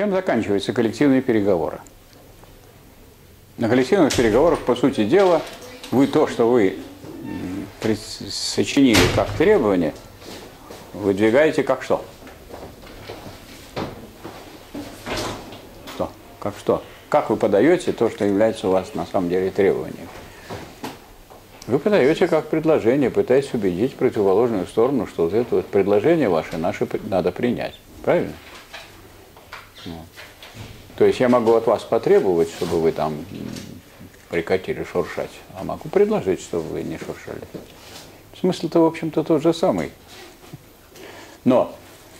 Чем заканчиваются коллективные переговоры? На коллективных переговорах, по сути дела, вы то, что вы сочинили как требование, выдвигаете как что? Что? Как что? Как вы подаете то, что является у вас на самом деле требованием? Вы подаете как предложение, пытаясь убедить противоположную сторону, что вот это вот предложение ваше наше надо принять. Правильно? Вот. То есть я могу от вас потребовать, чтобы вы там прекратили шуршать, а могу предложить, чтобы вы не шуршали. Смысл-то, в общем-то, тот же самый. Но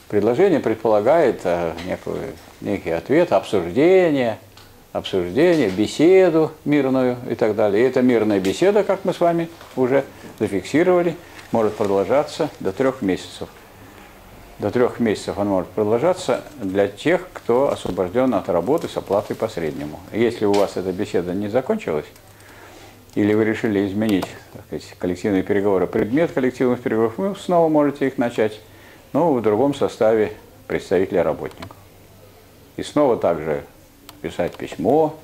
предложение предполагает э, некий, некий ответ, обсуждение – обсуждение, беседу мирную и так далее. И эта мирная беседа, как мы с вами уже зафиксировали, может продолжаться до трех месяцев. До трех месяцев он может продолжаться для тех, кто освобожден от работы с оплатой по среднему. Если у вас эта беседа не закончилась, или вы решили изменить так сказать, коллективные переговоры, предмет коллективных переговоров, вы снова можете их начать, но в другом составе представителя работников. И снова также писать письмо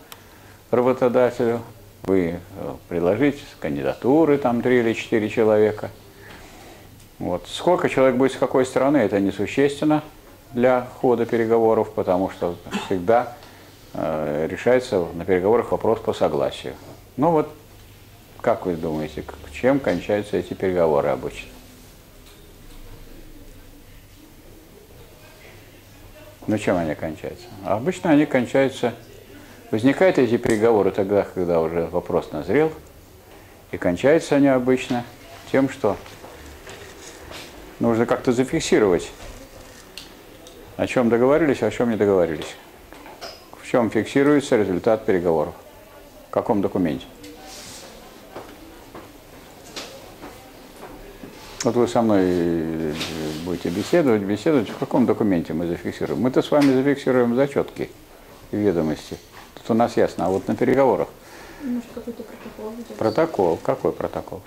работодателю, вы э, предложить кандидатуры, там три или четыре человека. Вот. Сколько человек будет с какой стороны, это несущественно для хода переговоров, потому что всегда э, решается на переговорах вопрос по согласию. Ну вот, как вы думаете, чем кончаются эти переговоры обычно? Ну, чем они кончаются? Обычно они кончаются... Возникают эти переговоры тогда, когда уже вопрос назрел, и кончаются они обычно тем, что нужно как-то зафиксировать, о чем договорились, о чем не договорились. В чем фиксируется результат переговоров? В каком документе? Вот вы со мной э, будете беседовать, беседовать, в каком документе мы зафиксируем? Мы-то с вами зафиксируем зачетки и ведомости. Тут у нас ясно, а вот на переговорах. Может, какой-то протокол ведется? Протокол. Какой протокол?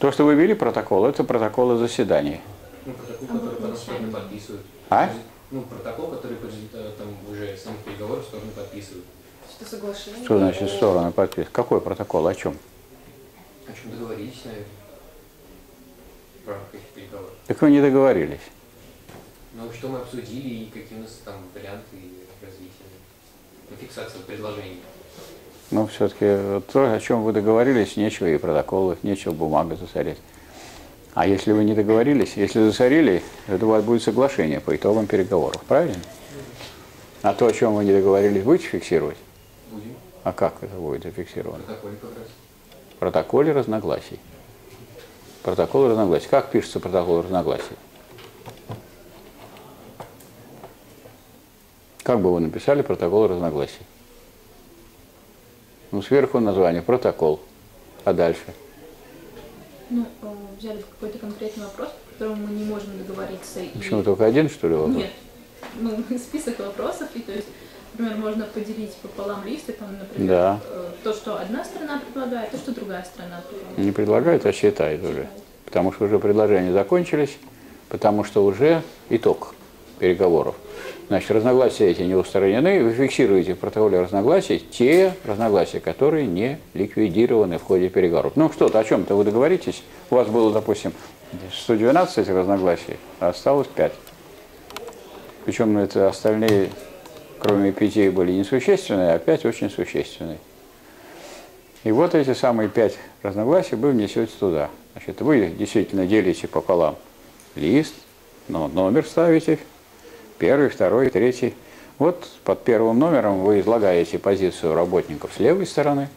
То, что вы вели протокол, это протоколы заседаний. Ну, протокол, который потом стороны подписывают. А? Ну, протокол, который э, там уже самих переговоров стороны подписывают. Что соглашение? Что значит стороны подписывают? Какой протокол? О чем? О чем договорились, наверное рамках этих переговоров. Так вы не договорились. Ну, что мы обсудили и какие у нас там варианты развития. Ну, фиксация предложений. Но все-таки то, о чем вы договорились, нечего и протоколы, нечего бумага засорять. А если вы не договорились, если засорили, это у вас будет соглашение по итогам переговоров, правильно? А то, о чем вы не договорились, будете фиксировать? Будем. А как это будет зафиксировано? Протоколе протоколе разногласий. Протокол разногласий. Как пишется протокол разногласий? Как бы вы написали протокол разногласий? Ну, сверху название протокол. А дальше? Ну, э, взяли какой-то конкретный вопрос, по которому мы не можем договориться. Почему и... только один, что ли, вопрос? Нет. Ну, список вопросов, и то есть, например, можно поделить пополам лист, и там, например, Да. э, то, что одна страна предлагает, то, что другая страна предлагает. Не предлагают, а считают уже. Потому что уже предложения закончились, потому что уже итог переговоров. Значит, разногласия эти не устранены, вы фиксируете в протоколе разногласий те разногласия, которые не ликвидированы в ходе переговоров. Ну что-то, о чем-то вы договоритесь, у вас было, допустим, 112 этих разногласий, а осталось 5. Причем это остальные, кроме пяти, были несущественные, а 5 очень существенные. И вот эти самые пять разногласий вы внесете туда. Значит, вы действительно делите пополам лист, но номер ставите, первый, второй, третий. Вот под первым номером вы излагаете позицию работников с левой стороны,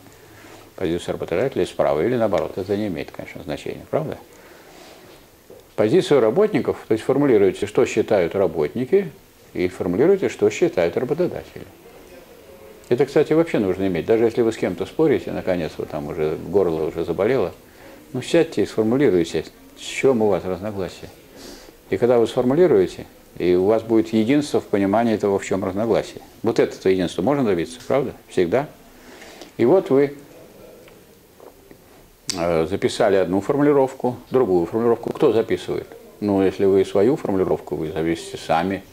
позицию работодателя справа, или наоборот. Это не имеет, конечно, значения, правда? Позицию работников, то есть формулируете, что считают работники, и формулируете, что считают работодатели. Это, кстати, вообще нужно иметь. Даже если вы с кем-то спорите, наконец, вы там уже горло уже заболело, ну сядьте и сформулируйте, с чем у вас разногласия. И когда вы сформулируете, и у вас будет единство в понимании того, в чем разногласие. Вот это единство можно добиться, правда? Всегда. И вот вы э, записали одну формулировку, другую формулировку. Кто записывает? Ну, если вы свою формулировку, вы зависите сами.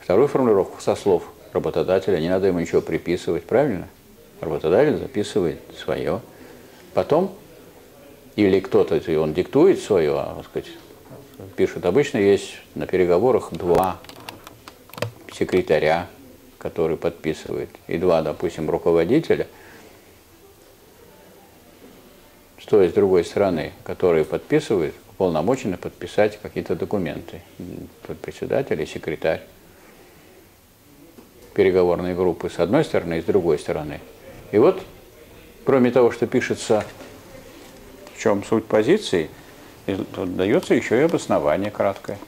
Вторую формулировку со слов работодателя, не надо ему ничего приписывать, правильно? Работодатель записывает свое. Потом, или кто-то, он диктует свое, а, так сказать, пишет. Обычно есть на переговорах два секретаря, который подписывает, и два, допустим, руководителя, с той с другой стороны, которые подписывают, полномочены подписать какие-то документы. Председатель и секретарь переговорной группы с одной стороны и с другой стороны. И вот, кроме того, что пишется, в чем суть позиции, дается еще и обоснование краткое.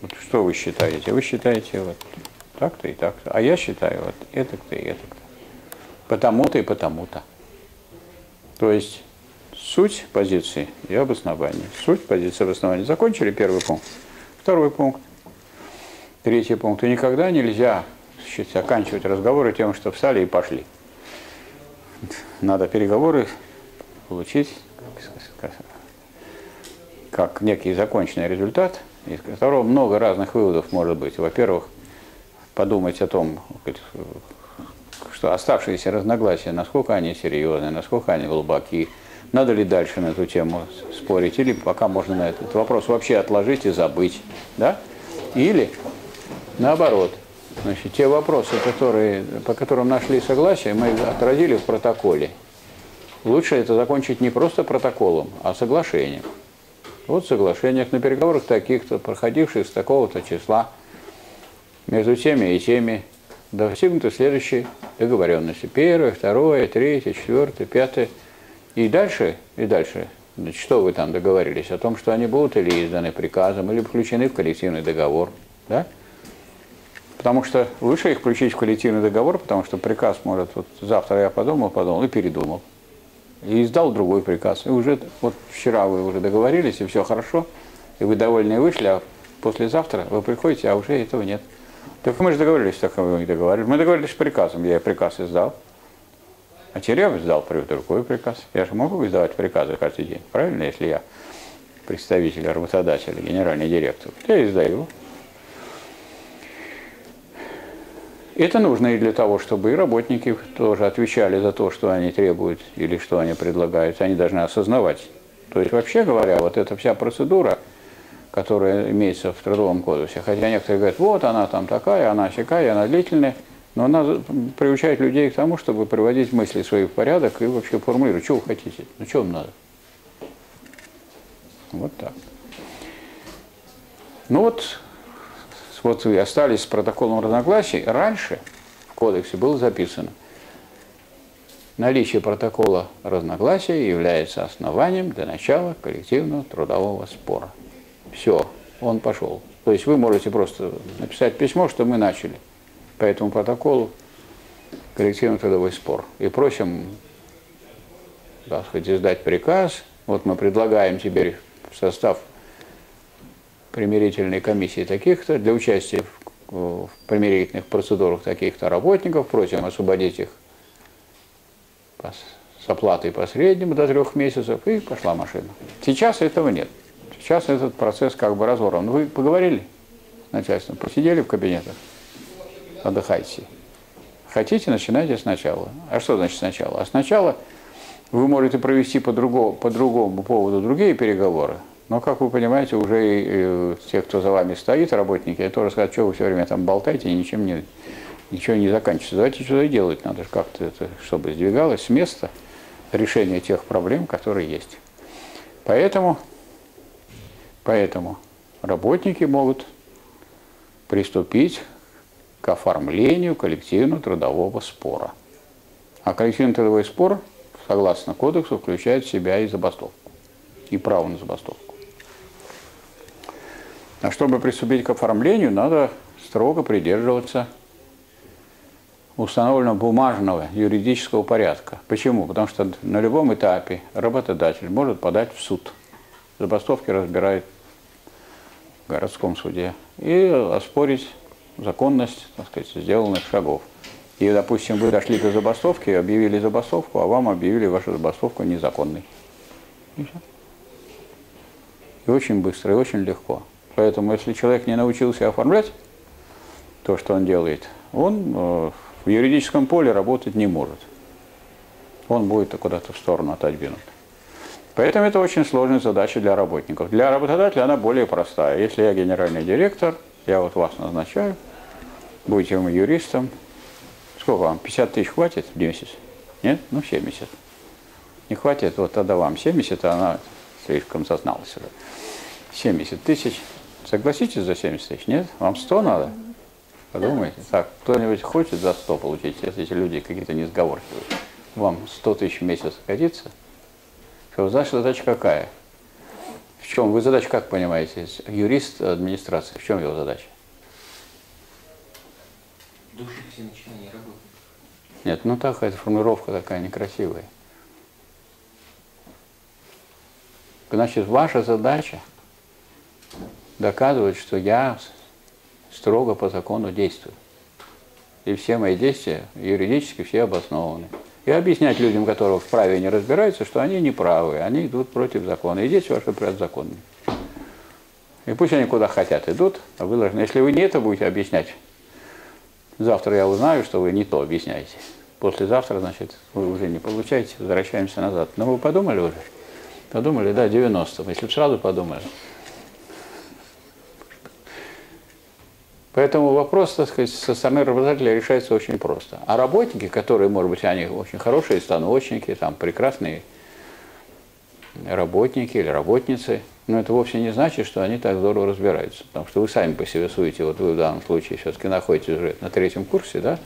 Вот что вы считаете? Вы считаете вот так-то и так-то. А я считаю вот это-то и это-то. Потому-то и потому-то. То есть суть позиции и обоснование. Суть позиции и обоснования. Закончили первый пункт. Второй пункт. Третий пункт. И никогда нельзя оканчивать разговоры тем, что встали и пошли. Надо переговоры получить как некий законченный результат, из которого много разных выводов может быть. Во-первых, подумать о том, что оставшиеся разногласия, насколько они серьезны, насколько они глубоки, надо ли дальше на эту тему спорить, или пока можно на этот вопрос вообще отложить и забыть. Да? Или наоборот, значит, те вопросы, которые, по которым нашли согласие, мы отразили в протоколе. Лучше это закончить не просто протоколом, а соглашением. Вот в соглашениях на переговорах таких-то, проходивших с такого-то числа, между теми и теми, достигнуты следующие договоренности. Первое, второе, третье, четвертое, пятое. И дальше, и дальше, значит, что вы там договорились? О том, что они будут или изданы приказом, или включены в коллективный договор. Да? Потому что лучше их включить в коллективный договор, потому что приказ может, вот завтра я подумал, подумал и передумал и издал другой приказ. И уже вот вчера вы уже договорились, и все хорошо, и вы довольны вышли, а послезавтра вы приходите, а уже этого нет. Так мы же договорились, так мы не договорились. Мы договорились с приказом, я приказ издал. А я издал другой приказ. Я же могу издавать приказы каждый день, правильно, если я представитель работодателя, генеральный директор. Я издаю. Это нужно и для того, чтобы и работники тоже отвечали за то, что они требуют или что они предлагают. Они должны осознавать. То есть, вообще говоря, вот эта вся процедура, которая имеется в Трудовом кодексе, хотя некоторые говорят, вот она там такая, она всякая, она длительная, но она приучает людей к тому, чтобы приводить мысли свои в порядок и вообще формулировать, что вы хотите, ну что вам надо. Вот так. Ну вот, вот и остались с протоколом разногласий, раньше в кодексе было записано, наличие протокола разногласия является основанием для начала коллективного трудового спора. Все, он пошел. То есть вы можете просто написать письмо, что мы начали по этому протоколу коллективный трудовой спор. И просим, так сказать, издать приказ. Вот мы предлагаем теперь в состав примирительной комиссии таких-то, для участия в, в примирительных процедурах таких-то работников, просим освободить их с оплатой по среднему до трех месяцев, и пошла машина. Сейчас этого нет. Сейчас этот процесс как бы разорван. Вы поговорили с начальством, посидели в кабинетах, отдыхайте. Хотите, начинайте сначала. А что значит сначала? А сначала вы можете провести по, другому, по другому поводу другие переговоры, но, как вы понимаете, уже и, те, кто за вами стоит, работники, тоже скажут, что вы все время там болтаете и ничем не, ничего не заканчивается. Давайте что-то делать надо, как-то это, чтобы сдвигалось с места решение тех проблем, которые есть. Поэтому, поэтому работники могут приступить к оформлению коллективного трудового спора. А коллективный трудовой спор, согласно кодексу, включает в себя и забастовку, и право на забастовку. А чтобы приступить к оформлению, надо строго придерживаться установленного бумажного юридического порядка. Почему? Потому что на любом этапе работодатель может подать в суд. Забастовки разбирает в городском суде и оспорить законность, так сказать, сделанных шагов. И, допустим, вы дошли до забастовки, объявили забастовку, а вам объявили вашу забастовку незаконной. И, очень быстро, и очень легко. Поэтому, если человек не научился оформлять то, что он делает, он э, в юридическом поле работать не может. Он будет куда-то в сторону отодвинут. Поэтому это очень сложная задача для работников. Для работодателя она более простая. Если я генеральный директор, я вот вас назначаю, будете вы юристом, сколько вам, 50 тысяч хватит в месяц? Нет? Ну, 70. Не хватит, вот тогда вам 70, а она слишком созналась уже. 70 тысяч. Согласитесь за 70 тысяч? Нет? Вам 100 надо? Подумайте. Так, кто-нибудь хочет за 100 получить, если эти люди какие-то несговорчивые? Вам 100 тысяч в месяц годится? Что, ваша задача какая? В чем? Вы задачу как понимаете? Юрист администрации. В чем его задача? Души все начинания работы. Нет, ну так, эта формулировка такая некрасивая. Значит, ваша задача доказывать, что я строго по закону действую. И все мои действия юридически все обоснованы. И объяснять людям, которые в праве не разбираются, что они не правы, они идут против закона. И действия ваши противозаконные. И пусть они куда хотят идут, а вы должны, если вы не это будете объяснять, завтра я узнаю, что вы не то объясняете. Послезавтра, значит, вы уже не получаете, возвращаемся назад. Но вы подумали уже? Подумали, да, 90 если бы сразу подумали. Поэтому вопрос, так сказать, со стороны работодателя решается очень просто. А работники, которые, может быть, они очень хорошие станочники, там прекрасные работники или работницы, но это вовсе не значит, что они так здорово разбираются. Потому что вы сами по себе судите, вот вы в данном случае все-таки находитесь уже на третьем курсе, да,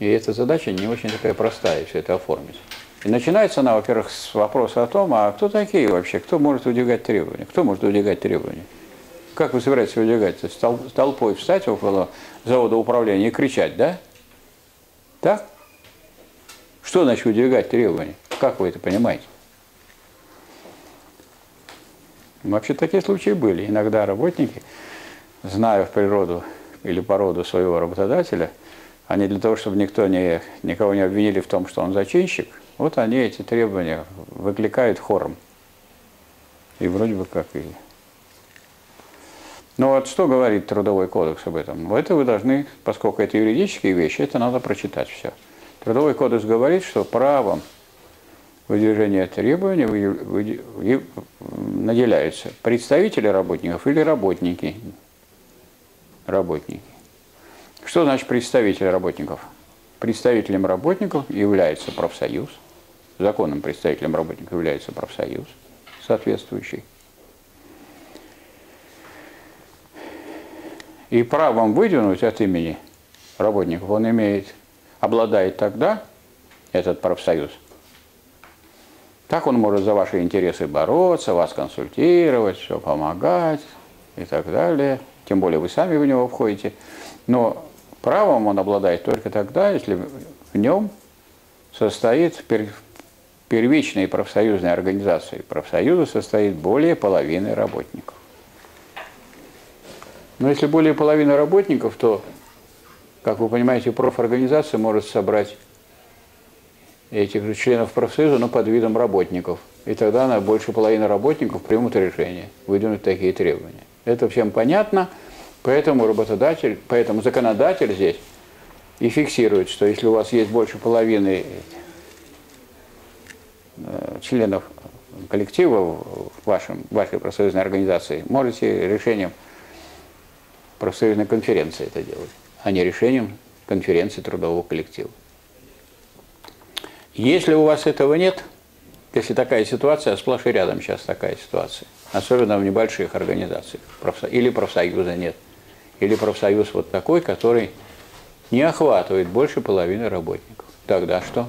и эта задача не очень такая простая, все это оформить. И начинается она, во-первых, с вопроса о том, а кто такие вообще, кто может выдвигать требования, кто может выдвигать требования. Как вы собираетесь выдвигать? С толпой встать около завода управления и кричать, да? Так? Что значит выдвигать требования? Как вы это понимаете? Вообще такие случаи были. Иногда работники, зная в природу или породу своего работодателя, они для того, чтобы никто не, никого не обвинили в том, что он зачинщик, вот они эти требования выкликают хором. И вроде бы как и ну вот что говорит Трудовой кодекс об этом? Это вы должны, поскольку это юридические вещи, это надо прочитать все. Трудовой кодекс говорит, что правом выдвижения требований наделяются представители работников или работники. Работники. Что значит представитель работников? Представителем работников является профсоюз, законным представителем работников является профсоюз соответствующий. И правом выдвинуть от имени работников он имеет, обладает тогда, этот профсоюз, так он может за ваши интересы бороться, вас консультировать, все помогать и так далее. Тем более вы сами в него входите. Но правом он обладает только тогда, если в нем состоит первичной профсоюзной организации. Профсоюза состоит более половины работников. Но если более половины работников, то, как вы понимаете, профорганизация может собрать этих же членов профсоюза, но под видом работников. И тогда на больше половины работников примут решение выдвинуть такие требования. Это всем понятно, поэтому работодатель, поэтому законодатель здесь и фиксирует, что если у вас есть больше половины э, членов коллектива в вашем, вашей профсоюзной организации, можете решением профсоюзной конференции это делать, а не решением конференции трудового коллектива. Если у вас этого нет, если такая ситуация, а сплошь и рядом сейчас такая ситуация, особенно в небольших организациях, или профсоюза нет, или профсоюз вот такой, который не охватывает больше половины работников. Тогда что?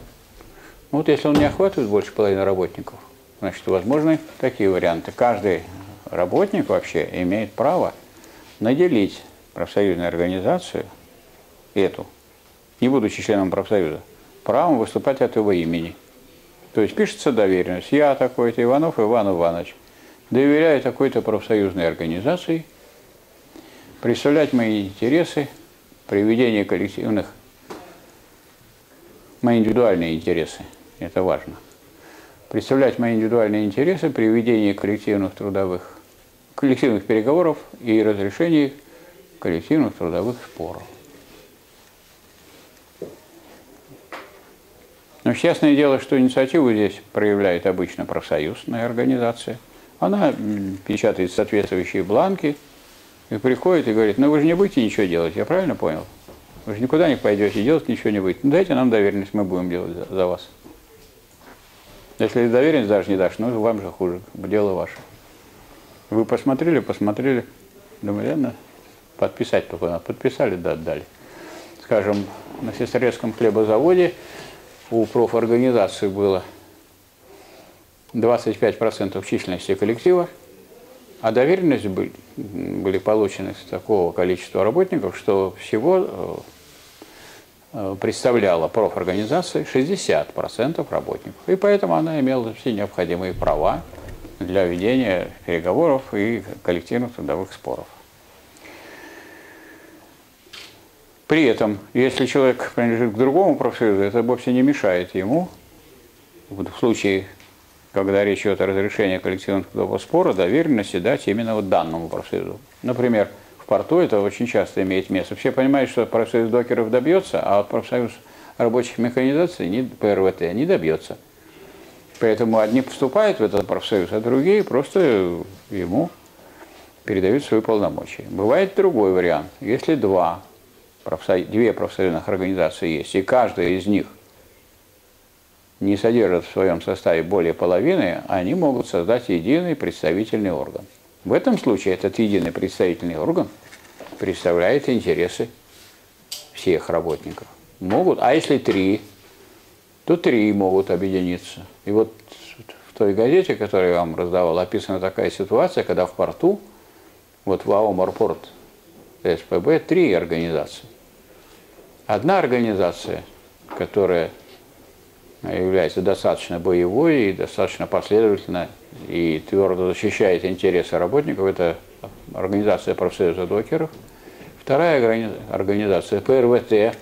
Вот если он не охватывает больше половины работников, значит, возможны такие варианты. Каждый работник вообще имеет право наделить профсоюзную организацию, эту, не будучи членом профсоюза, правом выступать от его имени. То есть пишется доверенность. Я такой-то Иванов Иван Иванович. Доверяю такой-то профсоюзной организации представлять мои интересы при ведении коллективных, мои индивидуальные интересы. Это важно. Представлять мои индивидуальные интересы при ведении коллективных трудовых коллективных переговоров и разрешении коллективных трудовых споров. Но честное дело, что инициативу здесь проявляет обычно профсоюзная организация. Она печатает соответствующие бланки и приходит и говорит, ну вы же не будете ничего делать, я правильно понял? Вы же никуда не пойдете, делать ничего не будете. Ну, дайте нам доверенность, мы будем делать за вас. Если доверенность даже не дашь, ну вам же хуже, дело ваше. Вы посмотрели, посмотрели, думали, ладно, подписать только надо. Подписали, да, отдали. Скажем, на Сестрорецком хлебозаводе у профорганизации было 25% численности коллектива, а доверенности были, были получены с такого количества работников, что всего э, представляла профорганизация 60% работников. И поэтому она имела все необходимые права для ведения переговоров и коллективных трудовых споров. При этом, если человек принадлежит к другому профсоюзу, это вовсе не мешает ему, в случае, когда речь идет о разрешении коллективного трудового спора, доверенности дать именно вот данному профсоюзу. Например, в порту это очень часто имеет место. Все понимают, что профсоюз докеров добьется, а вот профсоюз рабочих механизаций, не, ПРВТ, не добьется. Поэтому одни поступают в этот профсоюз, а другие просто ему передают свои полномочия. Бывает другой вариант. Если два профсоюз, две профсоюзных организации есть, и каждая из них не содержит в своем составе более половины, они могут создать единый представительный орган. В этом случае этот единый представительный орган представляет интересы всех работников. Могут, а если три, то три могут объединиться. И вот в той газете, которую я вам раздавал, описана такая ситуация, когда в порту, вот в АО «Морпорт» СПБ, три организации. Одна организация, которая является достаточно боевой и достаточно последовательно и твердо защищает интересы работников, это организация профсоюза докеров. Вторая организация ПРВТ.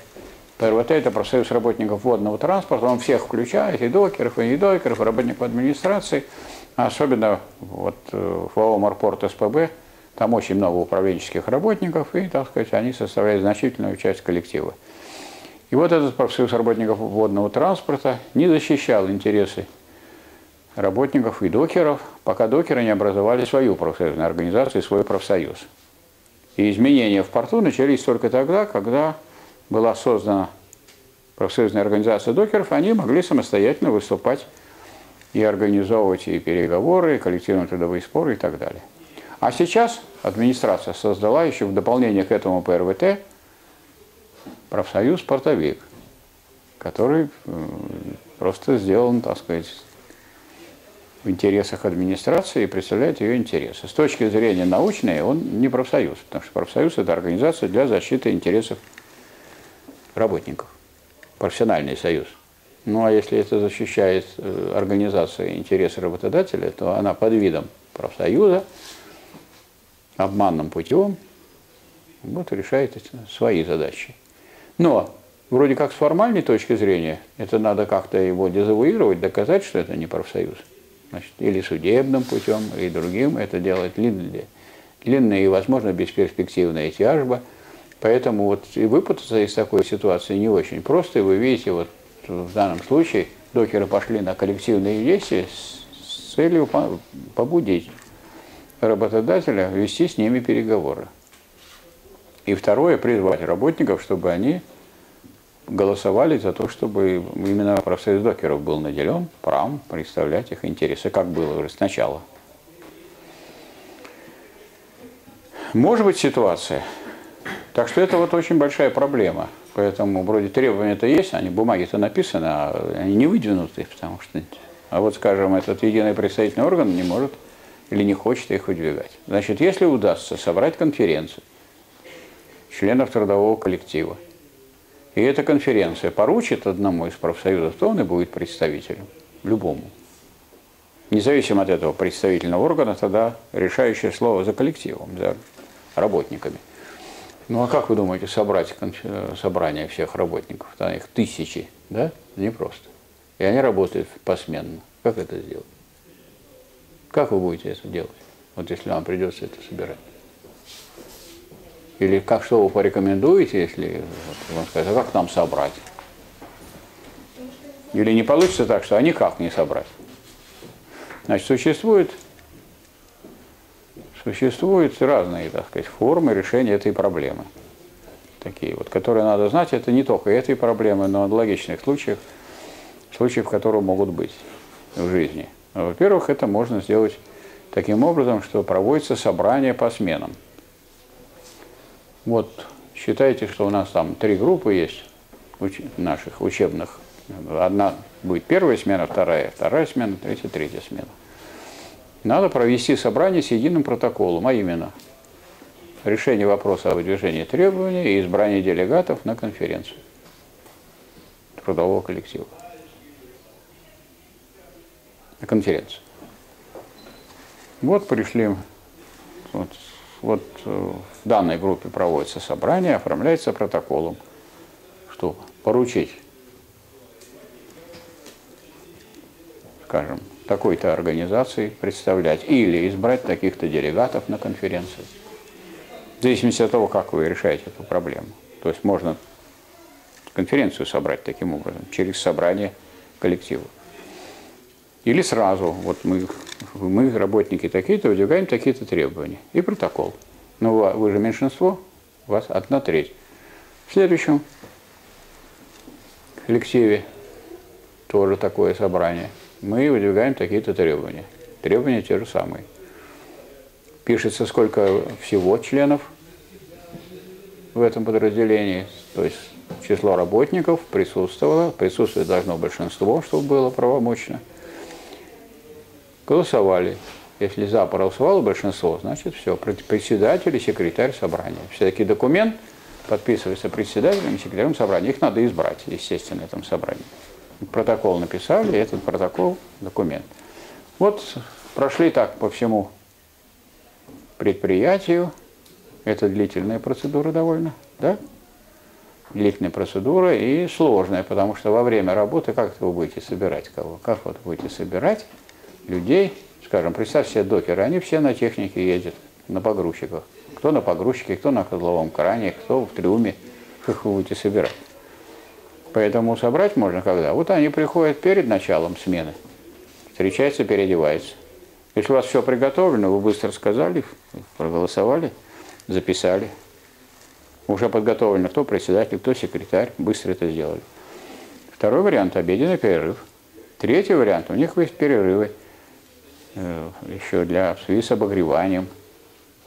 ПРВТ – это профсоюз работников водного транспорта, он всех включает, и докеров, и не докеров, и работников администрации. Особенно вот в ООО «Морпорт СПБ» там очень много управленческих работников, и, так сказать, они составляют значительную часть коллектива. И вот этот профсоюз работников водного транспорта не защищал интересы работников и докеров, пока докеры не образовали свою профсоюзную организацию, свой профсоюз. И изменения в порту начались только тогда, когда была создана профсоюзная организация докеров, они могли самостоятельно выступать и организовывать и переговоры, и коллективные трудовые споры и так далее. А сейчас администрация создала еще в дополнение к этому ПРВТ профсоюз «Портовик», который просто сделан, так сказать, в интересах администрации и представляет ее интересы. С точки зрения научной он не профсоюз, потому что профсоюз – это организация для защиты интересов работников, профессиональный союз. Ну а если это защищает э, организация интересы работодателя, то она под видом профсоюза обманным путем вот, решает свои задачи. Но вроде как с формальной точки зрения, это надо как-то его дезавуировать, доказать, что это не профсоюз. Значит, или судебным путем, или другим. Это делать длинная, и, возможно, бесперспективная тяжба. Поэтому вот и выпутаться из такой ситуации не очень просто. И вы видите, вот в данном случае докеры пошли на коллективные действия с целью побудить работодателя вести с ними переговоры. И второе, призвать работников, чтобы они голосовали за то, чтобы именно профсоюз докеров был наделен правом представлять их интересы, как было уже сначала. Может быть ситуация. Так что это вот очень большая проблема. Поэтому вроде требования-то есть, они бумаги-то написаны, а они не выдвинуты, потому что... А вот, скажем, этот единый представительный орган не может или не хочет их выдвигать. Значит, если удастся собрать конференцию, членов трудового коллектива. И эта конференция поручит одному из профсоюзов, то он и будет представителем, любому. Независимо от этого представительного органа, тогда решающее слово за коллективом, за работниками. Ну а как вы думаете собрать собрание всех работников? Там их тысячи, да? Не просто. И они работают посменно. Как это сделать? Как вы будете это делать? Вот если вам придется это собирать. Или как что вы порекомендуете, если вот, вам скажут, а как нам собрать? Или не получится так, что а никак не собрать. Значит, существует, существуют разные, так сказать, формы решения этой проблемы. Такие вот, которые надо знать, это не только этой проблемы, но аналогичных случаев, случаев, которые могут быть в жизни. Во-первых, это можно сделать таким образом, что проводится собрание по сменам. Вот считайте, что у нас там три группы есть наших учебных. Одна будет первая смена, вторая, вторая смена, третья, третья смена. Надо провести собрание с единым протоколом, а именно решение вопроса о выдвижении требований и избрание делегатов на конференцию трудового коллектива. На конференцию. Вот пришли, вот, вот в данной группе проводится собрание, оформляется протоколом, что поручить, скажем, такой-то организации представлять или избрать таких-то делегатов на конференцию. В зависимости от того, как вы решаете эту проблему. То есть можно конференцию собрать таким образом, через собрание коллектива. Или сразу, вот мы, мы работники такие-то, выдвигаем такие-то требования. И протокол. Но ну, вы же меньшинство, у вас одна треть. В следующем коллективе тоже такое собрание. Мы выдвигаем такие-то требования. Требования те же самые. Пишется, сколько всего членов в этом подразделении. То есть число работников присутствовало. Присутствовать должно большинство, чтобы было правомочно – Голосовали. Если за проголосовало большинство, значит все, председатель и секретарь собрания. Все-таки документ подписывается председателем и секретарем собрания. Их надо избрать, естественно, в этом собрании. Протокол написали, этот протокол – документ. Вот прошли так по всему предприятию. Это длительная процедура довольно, да? Длительная процедура и сложная, потому что во время работы как вы будете собирать кого? Как вот будете собирать людей, скажем, представь себе докеры, они все на технике ездят, на погрузчиках. Кто на погрузчике, кто на козловом кране, кто в трюме, как вы будете собирать. Поэтому собрать можно когда? Вот они приходят перед началом смены, встречаются, переодеваются. Если у вас все приготовлено, вы быстро сказали, проголосовали, записали. Уже подготовлено кто председатель, кто секретарь, быстро это сделали. Второй вариант – обеденный перерыв. Третий вариант – у них есть перерывы. Э, еще для в с обогреванием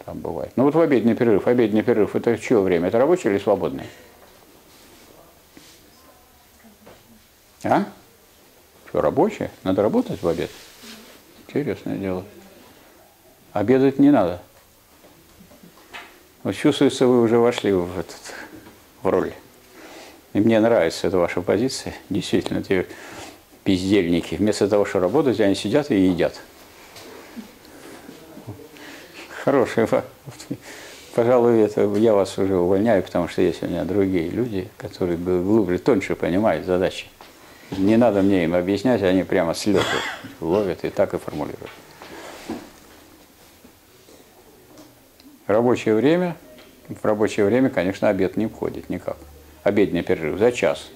там бывает. Ну вот в обеденный перерыв. Обеденный перерыв это чье время? Это рабочее или свободное? А? Что, рабочее? Надо работать в обед? Интересное дело. Обедать не надо. Вот чувствуется, вы уже вошли в, этот, в роль. И мне нравится эта ваша позиция. Действительно, те бездельники. Вместо того, что работать, они сидят и едят хорошие. Пожалуй, это я вас уже увольняю, потому что есть у меня другие люди, которые глубже, тоньше понимают задачи. Не надо мне им объяснять, они прямо с лету ловят и так и формулируют. Рабочее время, в рабочее время, конечно, обед не входит никак. Обедный перерыв за час.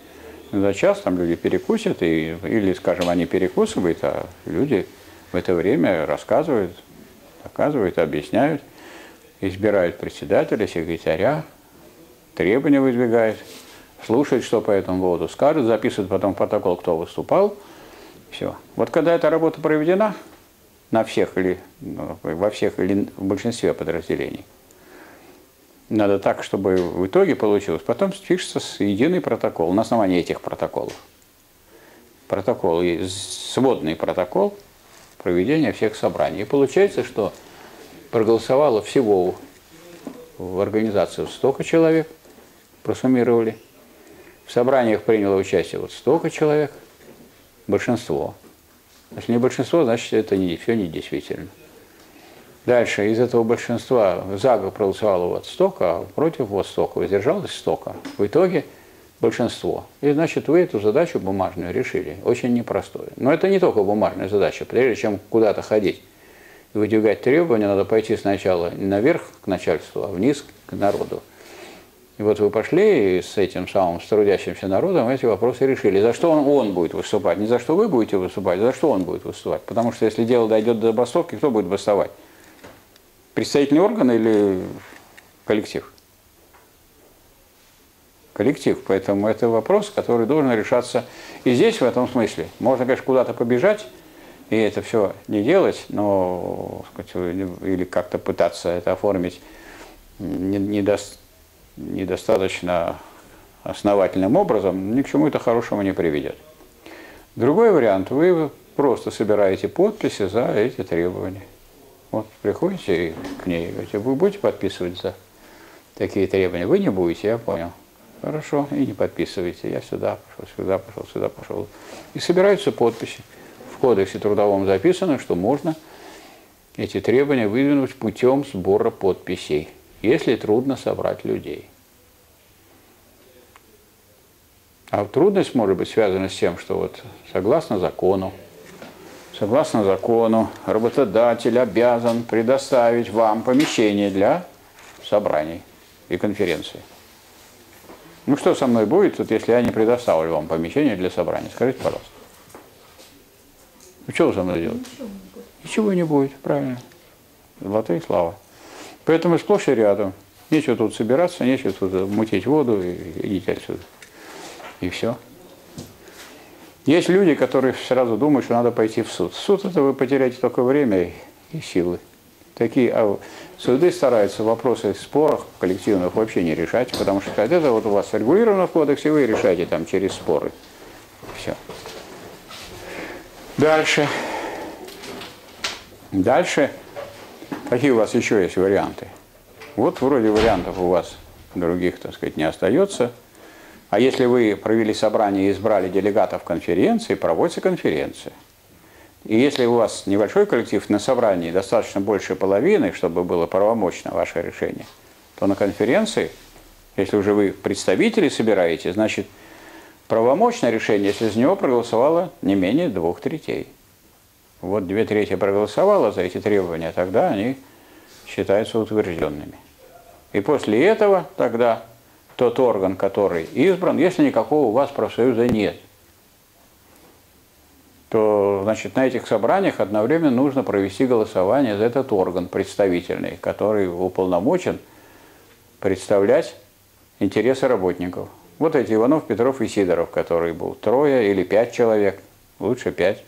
За час там люди перекусят, и, или, скажем, они перекусывают, а люди в это время рассказывают, доказывают, объясняют, избирают председателя, секретаря, требования выдвигают, слушают, что по этому поводу скажут, записывают потом протокол, кто выступал. Все. Вот когда эта работа проведена на всех или ну, во всех или в большинстве подразделений, надо так, чтобы в итоге получилось. Потом пишется единый протокол на основании этих протоколов. Протокол, сводный протокол – проведения всех собраний. И получается, что проголосовало всего в организацию столько человек, просуммировали. В собраниях приняло участие вот столько человек, большинство. Если не большинство, значит это не, все недействительно. Дальше из этого большинства за проголосовало вот столько, а против вот столько, воздержалось столько. В итоге большинство. И значит, вы эту задачу бумажную решили, очень непростую. Но это не только бумажная задача. Прежде чем куда-то ходить и выдвигать требования, надо пойти сначала наверх к начальству, а вниз к народу. И вот вы пошли и с этим самым с трудящимся народом эти вопросы решили. За что он, он будет выступать? Не за что вы будете выступать, за что он будет выступать. Потому что если дело дойдет до забастовки, кто будет бастовать? Представительный орган или коллектив? Коллектив. Поэтому это вопрос, который должен решаться и здесь, в этом смысле. Можно, конечно, куда-то побежать, и это все не делать, но сказать, или как-то пытаться это оформить недостаточно недостаточно основательным образом, ни к чему это хорошему не приведет. Другой вариант, вы просто собираете подписи за эти требования. Вот приходите к ней говорите, вы будете подписывать за такие требования? Вы не будете, я понял. Хорошо, и не подписывайте. Я сюда пошел, сюда пошел, сюда пошел. И собираются подписи. В кодексе трудовом записано, что можно эти требования выдвинуть путем сбора подписей если трудно собрать людей. А трудность может быть связана с тем, что вот согласно закону, согласно закону, работодатель обязан предоставить вам помещение для собраний и конференций. Ну что со мной будет, вот, если я не предоставлю вам помещение для собрания? Скажите, пожалуйста. Ну что вы со мной делаете? Ничего не будет. Правильно. Золотые слава. Поэтому сплошь и рядом. Нечего тут собираться, нечего тут мутить воду и идите отсюда. И все. Есть люди, которые сразу думают, что надо пойти в суд. суд это вы потеряете только время и силы. Такие а суды стараются вопросы в спорах коллективных вообще не решать, потому что когда это вот у вас регулировано в кодексе, вы решаете там через споры. Все. Дальше. Дальше Какие у вас еще есть варианты? Вот вроде вариантов у вас других, так сказать, не остается. А если вы провели собрание и избрали делегатов конференции, проводится конференция. И если у вас небольшой коллектив на собрании достаточно больше половины, чтобы было правомочно ваше решение, то на конференции, если уже вы представители собираете, значит правомочное решение, если за него проголосовало не менее двух третей вот две трети проголосовало за эти требования, тогда они считаются утвержденными. И после этого тогда тот орган, который избран, если никакого у вас профсоюза нет, то значит, на этих собраниях одновременно нужно провести голосование за этот орган представительный, который уполномочен представлять интересы работников. Вот эти Иванов, Петров и Сидоров, которые будут трое или пять человек, лучше пять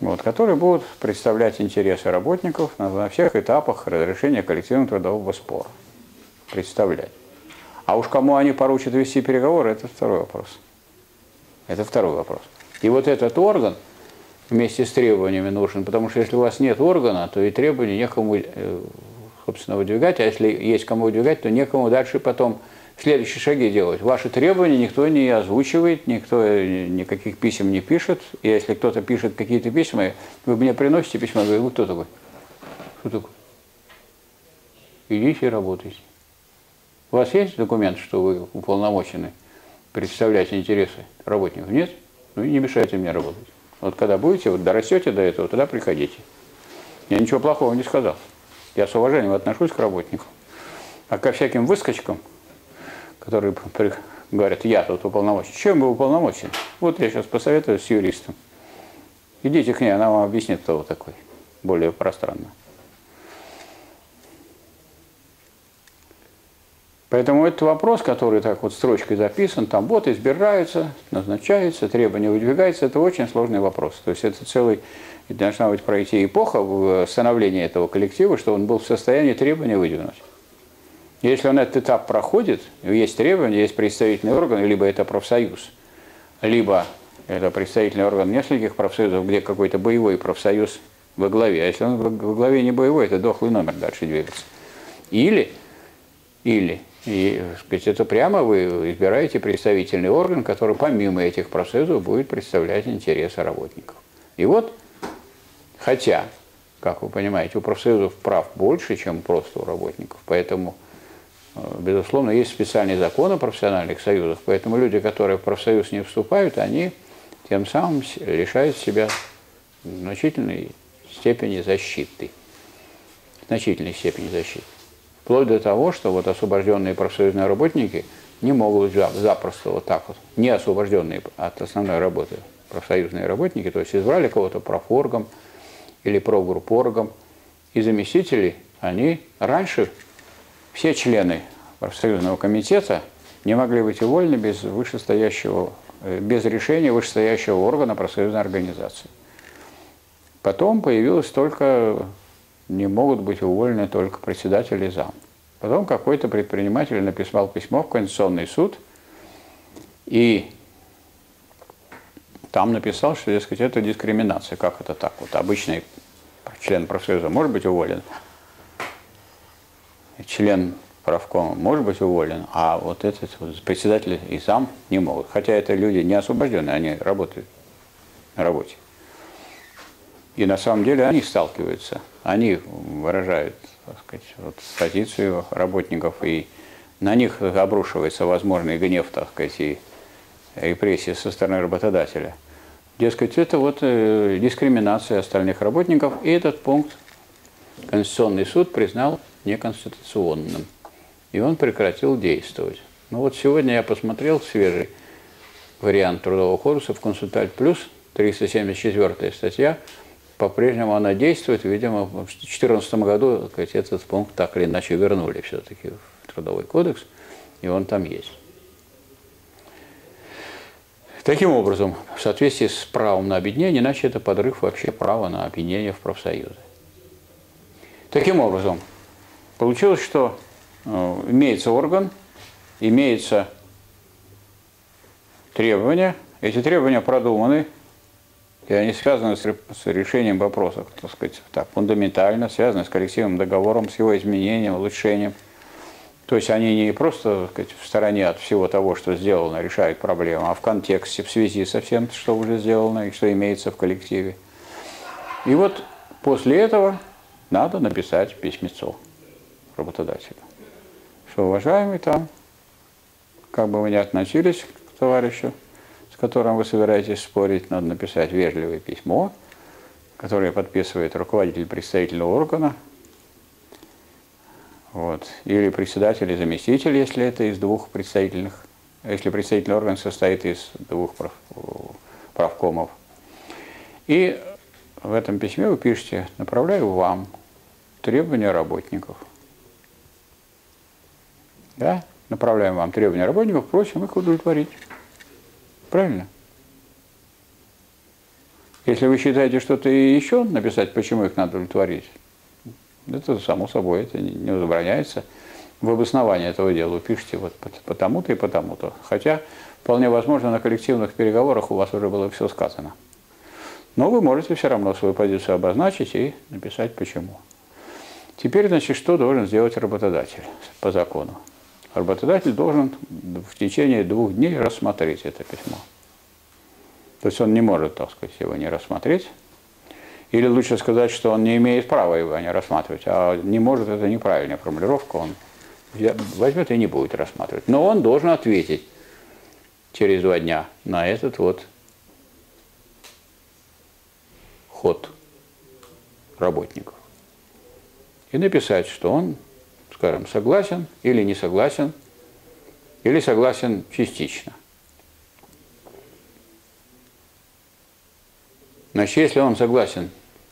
вот, которые будут представлять интересы работников на, на всех этапах разрешения коллективного трудового спора. Представлять. А уж кому они поручат вести переговоры, это второй вопрос. Это второй вопрос. И вот этот орган вместе с требованиями нужен, потому что если у вас нет органа, то и требования некому, э, собственно, выдвигать, а если есть кому выдвигать, то некому дальше потом следующие шаги делать. Ваши требования никто не озвучивает, никто никаких писем не пишет. И если кто-то пишет какие-то письма, вы мне приносите письма, говорю, вы кто такой? Что такое? Идите и работайте. У вас есть документ, что вы уполномочены представлять интересы работников? Нет? Ну и не мешайте мне работать. Вот когда будете, вот дорастете до этого, тогда приходите. Я ничего плохого не сказал. Я с уважением отношусь к работникам. А ко всяким выскочкам – которые говорят, я тут уполномочен. Чем вы уполномочен? Вот я сейчас посоветую с юристом. Идите к ней, она вам объяснит, кто вы такой, более пространно. Поэтому этот вопрос, который так вот строчкой записан, там вот избираются, назначаются, требования выдвигаются, это очень сложный вопрос. То есть это целый, должна быть пройти эпоха в становлении этого коллектива, что он был в состоянии требования выдвинуть. Если он этот этап проходит, есть требования, есть представительный орган, либо это профсоюз, либо это представительный орган нескольких профсоюзов, где какой-то боевой профсоюз во главе. А если он во главе не боевой, это дохлый номер дальше двигается. Или, или, и, сказать, это прямо вы избираете представительный орган, который помимо этих профсоюзов будет представлять интересы работников. И вот, хотя, как вы понимаете, у профсоюзов прав больше, чем просто у работников, поэтому Безусловно, есть специальные законы о профессиональных союзах, поэтому люди, которые в профсоюз не вступают, они тем самым лишают себя значительной степени защиты. Значительной степени защиты. Вплоть до того, что вот освобожденные профсоюзные работники не могут запросто вот так вот, не освобожденные от основной работы профсоюзные работники, то есть избрали кого-то профоргом или прогруппоргом, и заместители, они раньше все члены профсоюзного комитета не могли быть уволены без вышестоящего, э, без решения вышестоящего органа профсоюзной организации. Потом появилось только, не могут быть уволены только председатель и зам. Потом какой-то предприниматель написал письмо в Конституционный суд, и там написал, что, дескать, это дискриминация. Как это так? Вот обычный член профсоюза может быть уволен, член правкома может быть уволен, а вот этот вот председатель и сам не могут. Хотя это люди не освобожденные, они работают на работе. И на самом деле они сталкиваются, они выражают так сказать, вот, позицию работников, и на них обрушивается возможный гнев, так сказать, и репрессии со стороны работодателя. Дескать, это вот э, дискриминация остальных работников, и этот пункт Конституционный суд признал неконституционным. И он прекратил действовать. Ну вот сегодня я посмотрел свежий вариант Трудового кодекса в «Консульталь плюс», 374 статья, по-прежнему она действует, видимо, в 2014 году сказать, этот пункт так или иначе вернули все-таки в Трудовой кодекс, и он там есть. Таким образом, в соответствии с правом на объединение, иначе это подрыв вообще права на объединение в профсоюзы. Таким образом, получилось, что э, имеется орган, имеется требования, эти требования продуманы, и они связаны с, с решением вопросов, так сказать, так, фундаментально, связаны с коллективным договором, с его изменением, улучшением – то есть они не просто сказать, в стороне от всего того, что сделано, решают проблему, а в контексте, в связи со всем, что уже сделано и что имеется в коллективе. И вот после этого надо написать письмецо работодателю. Что, уважаемый там, как бы вы ни относились к товарищу, с которым вы собираетесь спорить, надо написать вежливое письмо, которое подписывает руководитель представительного органа, вот. Или председатель и заместитель, если это из двух представительных, если представительный орган состоит из двух прав, правкомов. И в этом письме вы пишете, направляю вам требования работников. Да? Направляем вам требования работников, просим их удовлетворить. Правильно? Если вы считаете что-то еще написать, почему их надо удовлетворить, это само собой, это не возбраняется. В обосновании этого дела вы пишете вот потому-то и потому-то. Хотя, вполне возможно, на коллективных переговорах у вас уже было все сказано. Но вы можете все равно свою позицию обозначить и написать почему. Теперь, значит, что должен сделать работодатель по закону? Работодатель должен в течение двух дней рассмотреть это письмо. То есть он не может, так сказать, его не рассмотреть, или лучше сказать, что он не имеет права его не рассматривать, а не может, это неправильная формулировка, он возьмет и не будет рассматривать. Но он должен ответить через два дня на этот вот ход работников. И написать, что он, скажем, согласен или не согласен, или согласен частично. Значит, если он согласен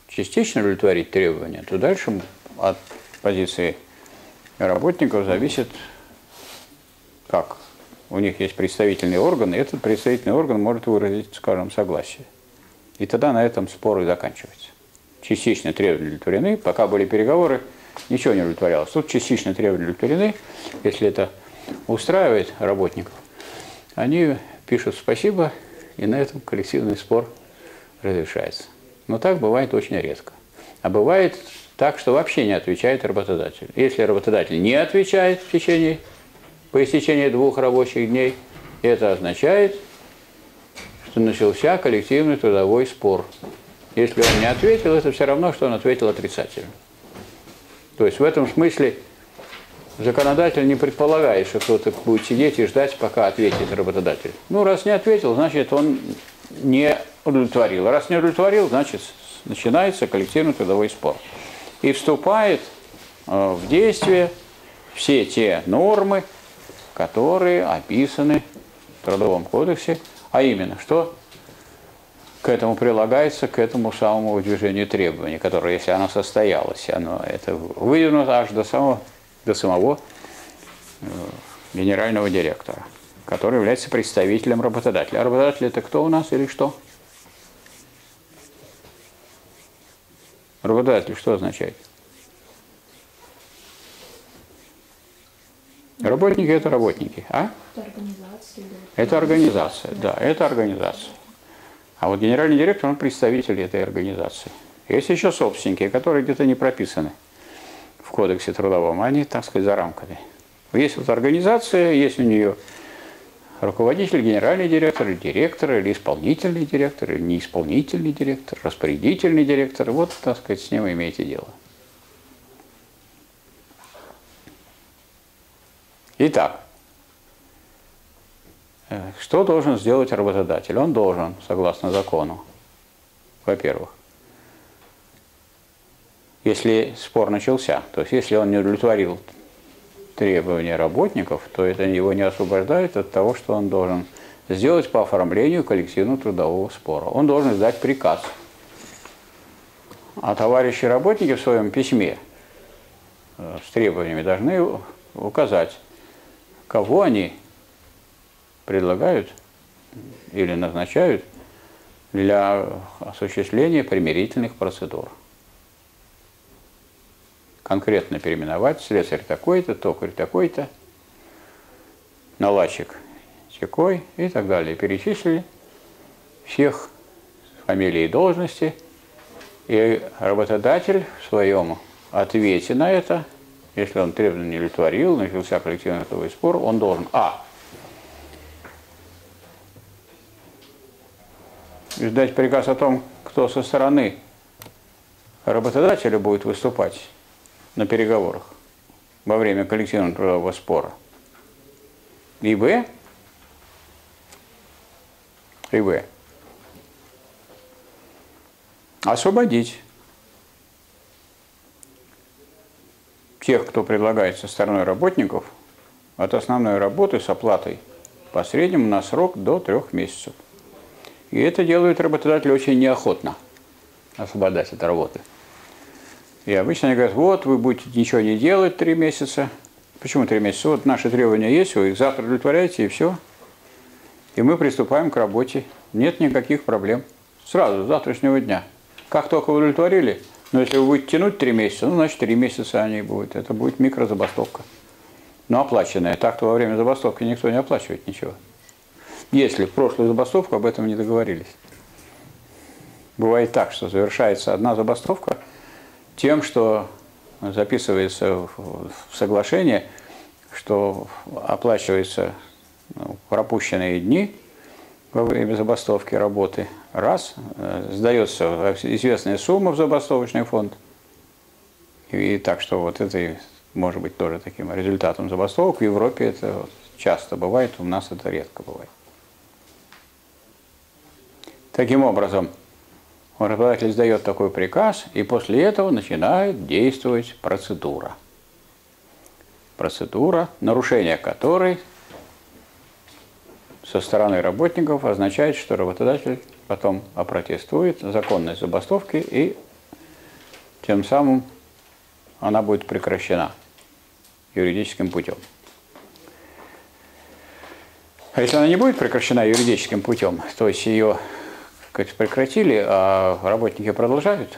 частично удовлетворить требования, то дальше от позиции работников зависит, как. У них есть представительный орган, и этот представительный орган может выразить, скажем, согласие. И тогда на этом спор и заканчивается. Частично требования удовлетворены, пока были переговоры, ничего не удовлетворялось. Тут частично требования удовлетворены, если это устраивает работников, они пишут спасибо, и на этом коллективный спор разрешается. Но так бывает очень редко. А бывает так, что вообще не отвечает работодатель. Если работодатель не отвечает в течение, по истечении двух рабочих дней, это означает, что начался коллективный трудовой спор. Если он не ответил, это все равно, что он ответил отрицательно. То есть в этом смысле законодатель не предполагает, что кто-то будет сидеть и ждать, пока ответит работодатель. Ну, раз не ответил, значит, он не удовлетворил. Раз не удовлетворил, значит, начинается коллективный трудовой спор. И вступает э, в действие все те нормы, которые описаны в Трудовом кодексе, а именно, что к этому прилагается, к этому самому движению требований, которое, если оно состоялось, оно это выдвинуто аж до самого, до самого э, генерального директора, который является представителем работодателя. А работодатель это кто у нас или что? Работодатель что означает? Работники это работники, а? Это организация. Это организация, да, это организация. А вот генеральный директор, он представитель этой организации. Есть еще собственники, которые где-то не прописаны в кодексе трудовом, они, так сказать, за рамками. Есть вот организация, есть у нее руководитель, генеральный директор, или директор, или исполнительный директор, или неисполнительный директор, распорядительный директор. Вот, так сказать, с ним имеете дело. Итак, что должен сделать работодатель? Он должен, согласно закону, во-первых, если спор начался, то есть если он не удовлетворил требования работников, то это его не освобождает от того, что он должен сделать по оформлению коллективного трудового спора. Он должен сдать приказ. А товарищи работники в своем письме э, с требованиями должны указать, кого они предлагают или назначают для осуществления примирительных процедур. Конкретно переименовать слесарь такой-то, токарь такой-то, наладчик такой и так далее. Перечислили всех фамилии и должности, и работодатель в своем ответе на это – если он требования не удовлетворил, начался коллективный трудовой спор, он должен А. Издать приказ о том, кто со стороны работодателя будет выступать на переговорах во время коллективного трудового спора. И Б. И Б. Освободить тех, кто предлагается стороной работников, от основной работы с оплатой по среднему на срок до трех месяцев. И это делают работодатели очень неохотно освобождать от работы. И обычно они говорят, вот вы будете ничего не делать три месяца. Почему три месяца? Вот наши требования есть, вы их завтра удовлетворяете, и все. И мы приступаем к работе. Нет никаких проблем. Сразу, с завтрашнего дня. Как только удовлетворили, но если вы будете тянуть три месяца, ну, значит, три месяца они будут. Это будет микрозабастовка. Но оплаченная. Так-то во время забастовки никто не оплачивает ничего. Если в прошлую забастовку об этом не договорились. Бывает так, что завершается одна забастовка тем, что записывается в соглашение, что оплачиваются ну, пропущенные дни во время забастовки работы – раз, э, сдается известная сумма в забастовочный фонд. И, так что вот это может быть тоже таким результатом забастовок. В Европе это часто бывает, у нас это редко бывает. Таким образом, работодатель сдает такой приказ, и после этого начинает действовать процедура. Процедура, нарушение которой со стороны работников означает, что работодатель потом опротестует законность забастовки, и тем самым она будет прекращена юридическим путем. А если она не будет прекращена юридическим путем, то есть ее как прекратили, а работники продолжают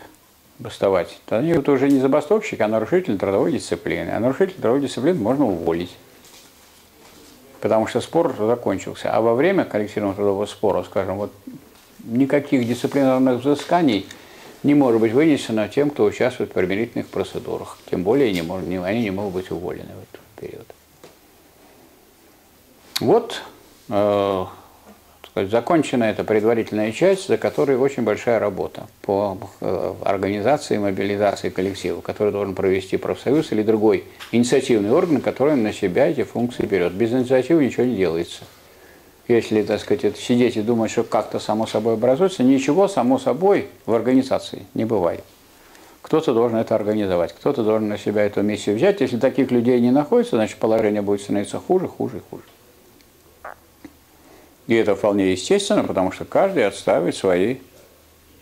бастовать, то они это уже не забастовщик, а нарушитель трудовой дисциплины. А нарушитель трудовой дисциплины можно уволить. Потому что спор закончился. А во время коллективного трудового спора, скажем, вот никаких дисциплинарных взысканий не может быть вынесено тем, кто участвует в примирительных процедурах. Тем более не может, они не могут быть уволены в этот период. Вот э, сказать, закончена эта предварительная часть, за которой очень большая работа по э, организации и мобилизации коллектива, который должен провести профсоюз или другой инициативный орган, который на себя эти функции берет. Без инициативы ничего не делается если, так сказать, сидеть и думать, что как-то само собой образуется, ничего само собой в организации не бывает. кто-то должен это организовать, кто-то должен на себя эту миссию взять. Если таких людей не находится, значит положение будет становиться хуже, хуже хуже. И это вполне естественно, потому что каждый отставит свои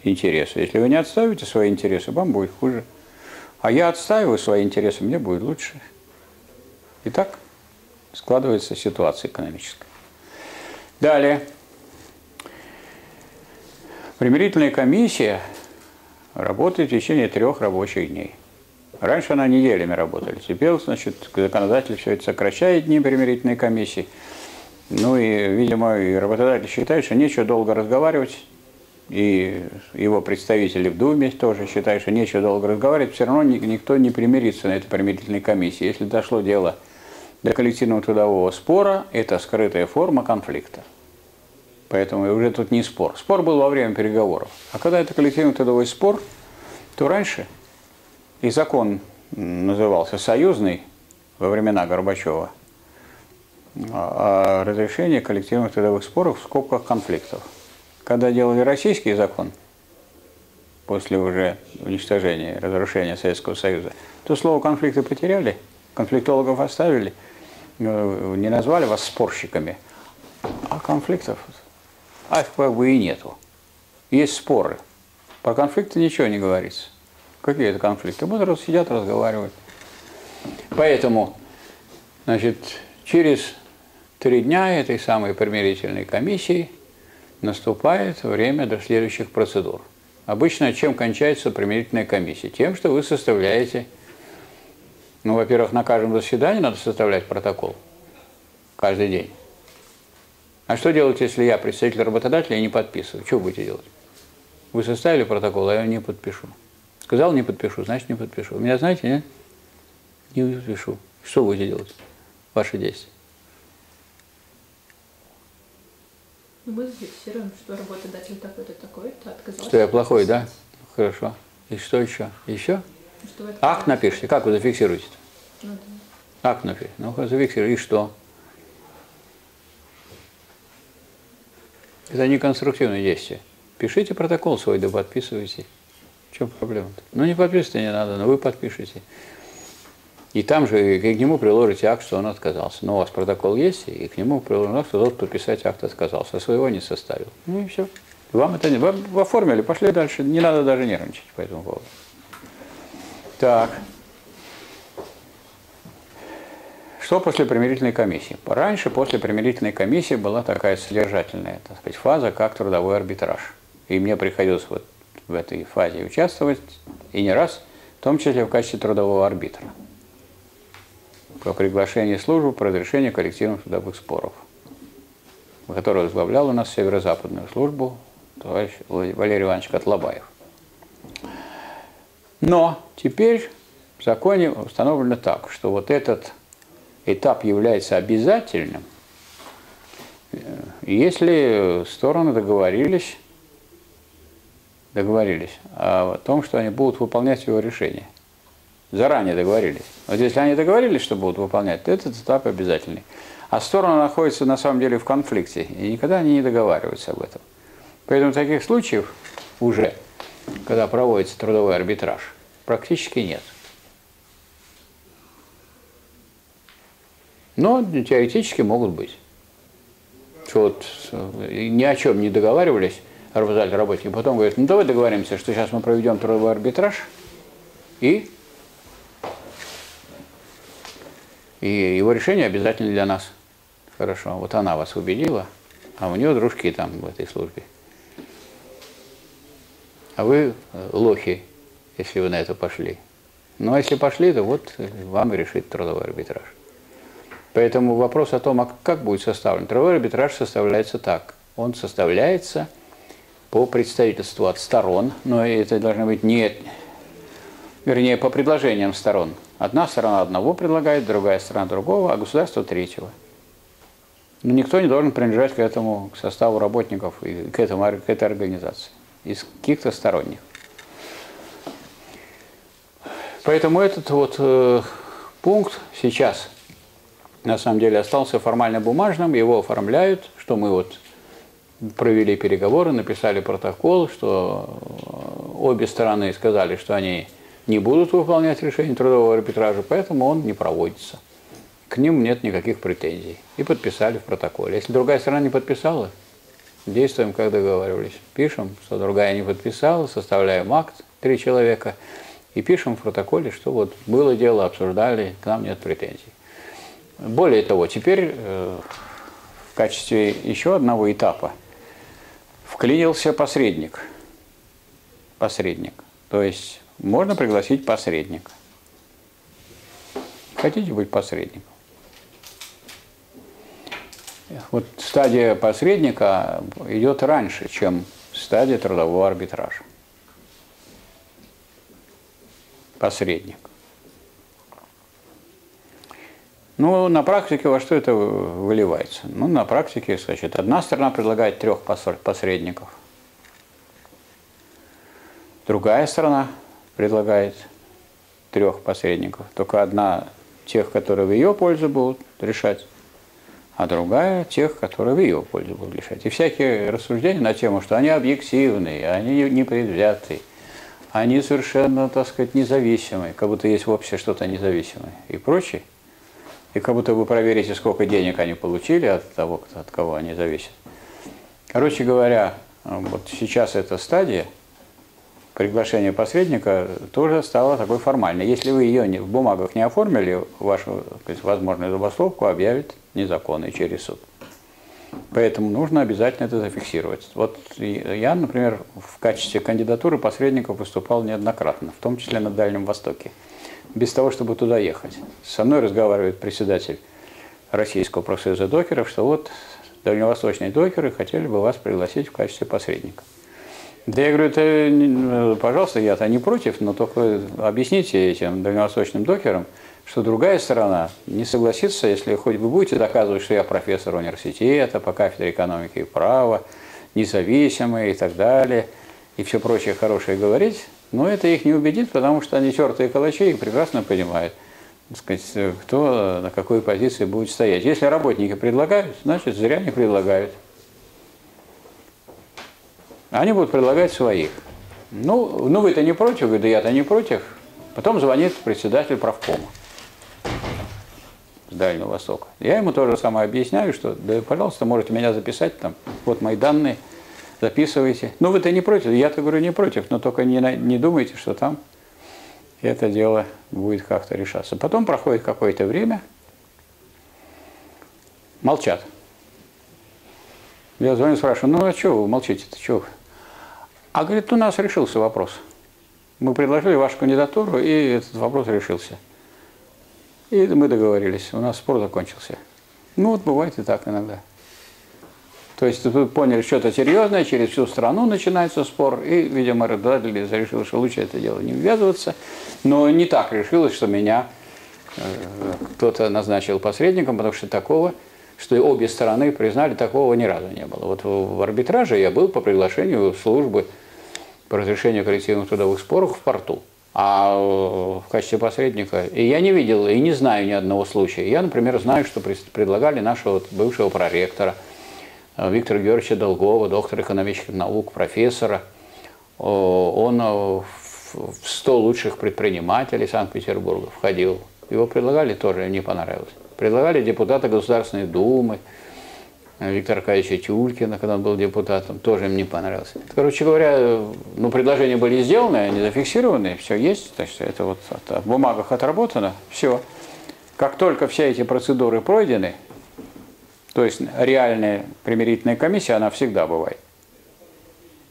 интересы. Если вы не отставите свои интересы, вам будет хуже. А я отстаиваю свои интересы, мне будет лучше. И так складывается ситуация экономическая. Далее. Примирительная комиссия работает в течение трех рабочих дней. Раньше она неделями работала. Теперь, значит, законодатель все это сокращает дни примирительной комиссии. Ну и, видимо, и работодатель считает, что нечего долго разговаривать, и его представители в Думе тоже считают, что нечего долго разговаривать, все равно никто не примирится на этой примирительной комиссии. Если дошло дело до коллективного трудового спора, это скрытая форма конфликта. Поэтому уже тут не спор. Спор был во время переговоров. А когда это коллективный трудовой спор, то раньше и закон назывался союзный во времена Горбачева – о разрешении коллективных трудовых споров в скобках конфликтов. Когда делали российский закон, после уже уничтожения, разрушения Советского Союза, то слово конфликты потеряли, конфликтологов оставили, э, не назвали вас спорщиками, а конфликтов, а как бы и нету. Есть споры. Про конфликты ничего не говорится. Какие это конфликты? Вот сидят, разговаривают. Поэтому, значит, через три дня этой самой примирительной комиссии наступает время до следующих процедур. Обычно чем кончается примирительная комиссия? Тем, что вы составляете, ну, во-первых, на каждом заседании надо составлять протокол каждый день. А что делать, если я представитель работодателя и не подписываю? Что будете делать? Вы составили протокол, а я не подпишу. Сказал, не подпишу, значит, не подпишу. Меня знаете, нет? Не подпишу. Что будете делать? Ваши действия. Мы зафиксируем, что работодатель такой-то, такой-то отказался. Что я плохой, да? Хорошо. И что еще? Еще? Что Акт напишите. Как вы зафиксируете? Ну, да. Акт напишите. Ну, зафиксируйте. И что? Это не конструктивное действие. Пишите протокол свой, да подписывайте. В чем проблема-то? Ну, не подписывайте не надо, но вы подпишите. И там же к нему приложите акт, что он отказался. Но у вас протокол есть, и к нему приложен акт, что тот, кто писать акт, отказался, а своего не составил. Ну и все. Вам это не... Вам оформили, пошли дальше. Не надо даже нервничать по этому поводу. Так. Что после примирительной комиссии? Раньше после примирительной комиссии была такая содержательная так сказать, фаза, как трудовой арбитраж. И мне приходилось вот в этой фазе участвовать, и не раз, в том числе в качестве трудового арбитра по приглашению службы по разрешению коллективных трудовых споров, который возглавлял у нас северо-западную службу товарищ Валерий Иванович Котлобаев. Но теперь в законе установлено так, что вот этот этап является обязательным, если стороны договорились, договорились о том, что они будут выполнять его решение – заранее договорились. Вот если они договорились, что будут выполнять, то этот этап обязательный. А стороны находятся на самом деле в конфликте, и никогда они не договариваются об этом. Поэтому таких случаев уже, когда проводится трудовой арбитраж, практически нет. Но теоретически могут быть. Вот э, ни о чем не договаривались работодатель работники, потом говорят, ну давай договоримся, что сейчас мы проведем трудовой арбитраж, и И его решение обязательно для нас. Хорошо, вот она вас убедила, а у нее дружки там в этой службе. А вы э, лохи, если вы на это пошли. Ну, а если пошли, то вот вам и решит трудовой арбитраж. Поэтому вопрос о том, а как будет составлен. Трудовой арбитраж составляется так. Он составляется по представительству от сторон, но это должно быть не, вернее, по предложениям сторон – Одна сторона одного предлагает, другая сторона другого, а государство третьего. Но никто не должен принадлежать к этому, к составу работников и к, этому, к этой организации из каких-то сторонних. Поэтому этот вот э, пункт сейчас на самом деле остался формально бумажным, его оформляют, что мы вот провели переговоры, написали протокол, что э, обе стороны сказали, что они не будут выполнять решение трудового арбитража, поэтому он не проводится. К ним нет никаких претензий. И подписали в протоколе. Если другая сторона не подписала, действуем, как договаривались. Пишем, что другая не подписала, составляем акт, три человека, и пишем в протоколе, что вот было дело, обсуждали, к нам нет претензий. Более того, теперь э, в качестве еще одного этапа вклинился посредник. Посредник. То есть можно пригласить посредника. Хотите быть посредником? Вот стадия посредника идет раньше, чем стадия трудового арбитража. Посредник. Ну, на практике во что это выливается? Ну, на практике, значит, одна сторона предлагает трех посредников, другая сторона предлагает трех посредников, только одна тех, которые в ее пользу будут решать, а другая тех, которые в ее пользу будут решать. И всякие рассуждения на тему, что они объективные, они непредвзятые, они совершенно, так сказать, независимые, как будто есть в обществе что-то независимое и прочее, и как будто вы проверите, сколько денег они получили от того, от кого они зависят. Короче говоря, вот сейчас эта стадия – приглашение посредника тоже стала такой формальной. Если вы ее в бумагах не оформили, вашу сказать, возможную забастовку объявят незаконной через суд. Поэтому нужно обязательно это зафиксировать. Вот я, например, в качестве кандидатуры посредников выступал неоднократно, в том числе на Дальнем Востоке, без того, чтобы туда ехать. Со мной разговаривает председатель Российского профсоюза докеров, что вот дальневосточные докеры хотели бы вас пригласить в качестве посредника. Да я говорю, это, э, пожалуйста, я-то не против, но только объясните этим дальневосточным докерам, что другая сторона не согласится, если хоть вы будете доказывать, что я профессор университета по кафедре экономики и права, независимый и так далее, и все прочее хорошее говорить, но это их не убедит, потому что они тертые калачи и прекрасно понимают, сказать, кто на какой позиции будет стоять. Если работники предлагают, значит, зря не предлагают. Они будут предлагать своих. Ну, ну вы-то не против? Говорю, да я-то не против. Потом звонит председатель правкома с Дальнего Востока. Я ему тоже самое объясняю, что, да, пожалуйста, можете меня записать там, вот мои данные, записывайте. Ну, вы-то не против? Я-то говорю, не против, но только не, не думайте, что там это дело будет как-то решаться. Потом проходит какое-то время, молчат. Я звоню, спрашиваю, ну а что вы молчите-то, что а говорит, у нас решился вопрос. Мы предложили вашу кандидатуру, и этот вопрос решился. И мы договорились, у нас спор закончился. Ну вот бывает и так иногда. То есть тут поняли что-то серьезное, через всю страну начинается спор, и, видимо, работодатель решил, что лучше это дело не ввязываться. Но не так решилось, что меня э, кто-то назначил посредником, потому что такого, что обе стороны признали, такого ни разу не было. Вот в арбитраже я был по приглашению службы по разрешению коллективных трудовых споров в порту. А э, в качестве посредника, и я не видел и не знаю ни одного случая. Я, например, знаю, что предлагали нашего бывшего проректора э, Виктора Георгиевича Долгова, доктора экономических наук, профессора. Он э, в 100 лучших предпринимателей Санкт-Петербурга входил. Его предлагали тоже, не понравилось. Предлагали депутата Государственной Думы, Виктора Аркадьевича Тюлькина, когда он был депутатом, тоже им не понравился. Короче говоря, ну, предложения были сделаны, они зафиксированы, все есть, то есть это вот в бумагах отработано, все. Как только все эти процедуры пройдены, то есть реальная примирительная комиссия, она всегда бывает.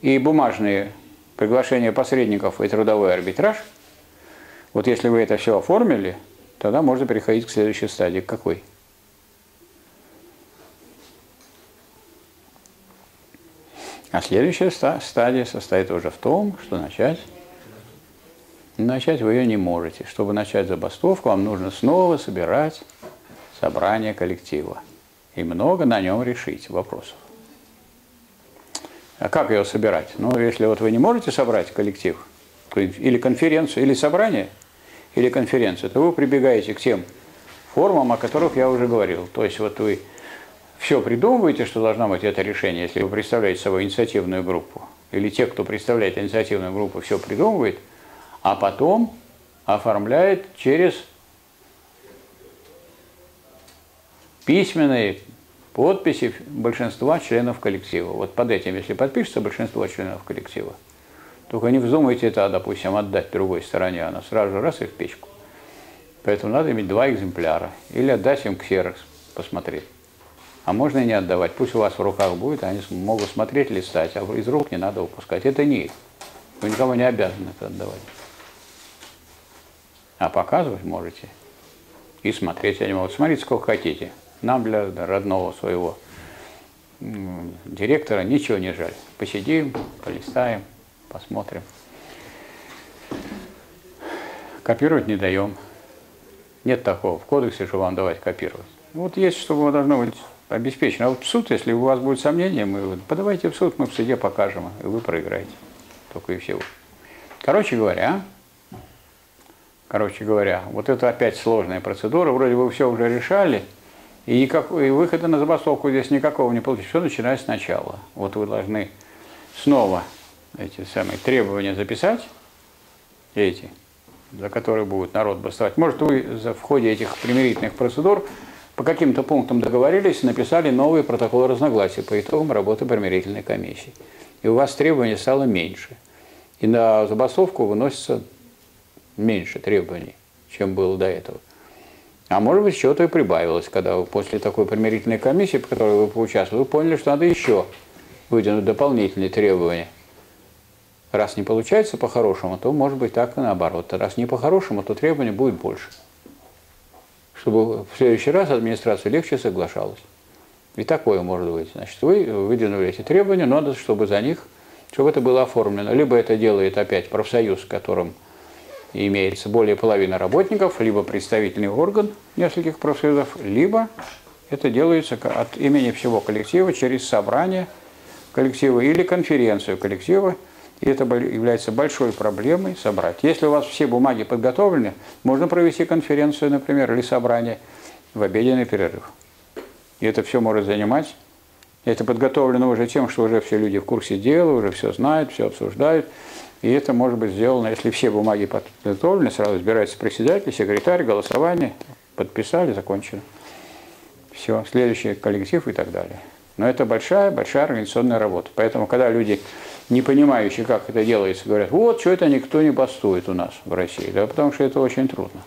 И бумажные приглашения посредников и трудовой арбитраж, вот если вы это все оформили, тогда можно переходить к следующей стадии. Какой? А следующая стадия состоит уже в том, что начать, начать вы ее не можете. Чтобы начать забастовку, вам нужно снова собирать собрание коллектива и много на нем решить вопросов. А как ее собирать? Ну, если вот вы не можете собрать коллектив, или конференцию, или собрание, или конференцию, то вы прибегаете к тем формам, о которых я уже говорил. То есть вот вы все придумываете, что должно быть это решение, если вы представляете собой инициативную группу, или те, кто представляет инициативную группу, все придумывает, а потом оформляет через письменные подписи большинства членов коллектива. Вот под этим, если подпишется большинство членов коллектива, только не вздумайте это, допустим, отдать другой стороне, она сразу же раз и в печку. Поэтому надо иметь два экземпляра. Или отдать им ксерокс, посмотреть. А можно и не отдавать. Пусть у вас в руках будет, они могут смотреть, листать, а из рук не надо упускать. Это не их. Вы никому не обязаны это отдавать. А показывать можете. И смотреть они могут. Смотрите, сколько хотите. Нам для родного своего директора ничего не жаль. Посидим, полистаем, посмотрим. Копировать не даем. Нет такого. В кодексе, что вам давать копировать. Вот есть, что должно быть обеспечено. А вот в суд, если у вас будет сомнения, мы подавайте в суд, мы в суде покажем, и вы проиграете. Только и всего. Короче говоря, короче говоря, вот это опять сложная процедура. Вроде бы все уже решали, и, никак, и выхода на забастовку здесь никакого не получится. Все начинается сначала. Вот вы должны снова эти самые требования записать, эти, за которые будет народ бастовать. Может, вы в ходе этих примирительных процедур по каким-то пунктам договорились, написали новые протоколы разногласий по итогам работы примирительной комиссии. И у вас требований стало меньше. И на забастовку выносится меньше требований, чем было до этого. А может быть, что-то и прибавилось, когда вы после такой примирительной комиссии, по которой вы поучаствовали, вы поняли, что надо еще выдвинуть дополнительные требования. Раз не получается по-хорошему, то может быть так и наоборот. Раз не по-хорошему, то требований будет больше чтобы в следующий раз администрация легче соглашалась. И такое может быть. Значит, вы выдвинули эти требования, но надо, чтобы за них, чтобы это было оформлено. Либо это делает опять профсоюз, в котором имеется более половины работников, либо представительный орган нескольких профсоюзов, либо это делается от имени всего коллектива через собрание коллектива или конференцию коллектива, это является большой проблемой собрать. Если у вас все бумаги подготовлены, можно провести конференцию, например, или собрание в обеденный перерыв. И это все может занимать. Это подготовлено уже тем, что уже все люди в курсе дела, уже все знают, все обсуждают. И это может быть сделано, если все бумаги подготовлены, сразу избирается председатель, секретарь, голосование, подписали, закончено. Все, следующий коллектив и так далее. Но это большая-большая организационная работа. Поэтому, когда люди не понимающие, как это делается, говорят, вот, что это никто не бастует у нас в России. Да, потому что это очень трудно.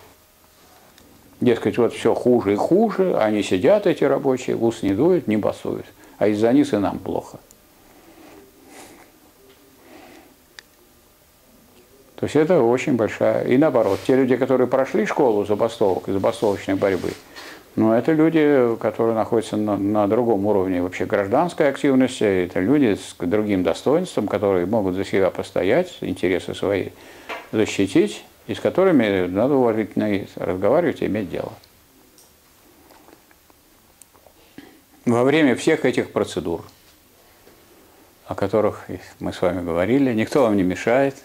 Дескать, вот все хуже и хуже, они сидят, эти рабочие, в ус не дуют, не бастуют. А из-за них и нам плохо. То есть это очень большая. И наоборот, те люди, которые прошли школу забастовок забастовочной борьбы, но это люди, которые находятся на, на другом уровне вообще гражданской активности, это люди с другим достоинством, которые могут за себя постоять, интересы свои защитить, и с которыми надо уважительно разговаривать и иметь дело. Во время всех этих процедур, о которых мы с вами говорили, никто вам не мешает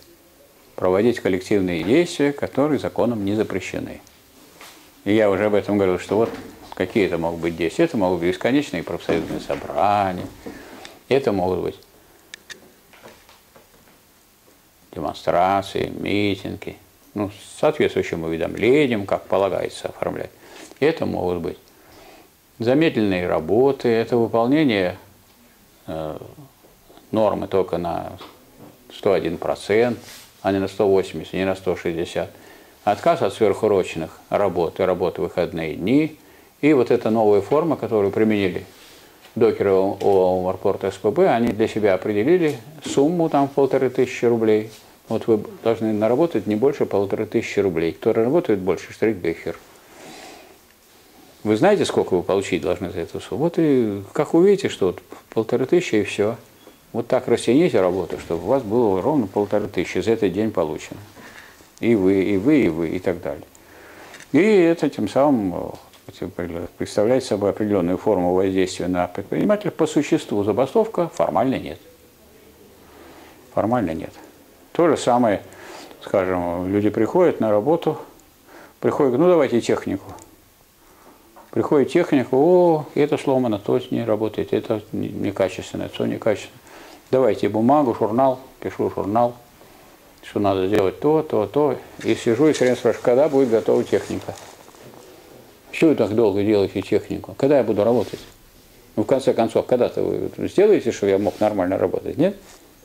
проводить коллективные действия, которые законом не запрещены. И я уже об этом говорил, что вот какие это могут быть действия. Это могут быть бесконечные профсоюзные собрания, это могут быть демонстрации, митинги, ну, с соответствующим уведомлением, как полагается оформлять. Это могут быть замедленные работы, это выполнение э, нормы только на 101%, а не на 180, не на 160 отказ от сверхурочных работ и работы выходные дни. И вот эта новая форма, которую применили докеры «Морпорт СПБ», они для себя определили сумму там полторы тысячи рублей. Вот вы должны наработать не больше полторы тысячи рублей. Кто работает больше, штрихбехер. Вы знаете, сколько вы получить должны за эту сумму? Вот и как увидите, что вот полторы тысячи и все. Вот так растяните работу, чтобы у вас было ровно полторы тысячи за этот день получено и вы, и вы, и вы, и так далее. И это тем самым э, представляет собой определенную форму воздействия на предпринимателя. По существу забастовка формально нет. Формально нет. То же самое, скажем, люди приходят на работу, приходят, ну давайте технику. Приходит технику, о, это сломано, то не работает, это некачественно, то некачественно. Давайте бумагу, журнал, пишу журнал, что надо сделать то, то, то. И сижу и все время спрашиваю, когда будет готова техника. Чего вы так долго делаете технику? Когда я буду работать? Ну, в конце концов, когда-то вы сделаете, чтобы я мог нормально работать, нет?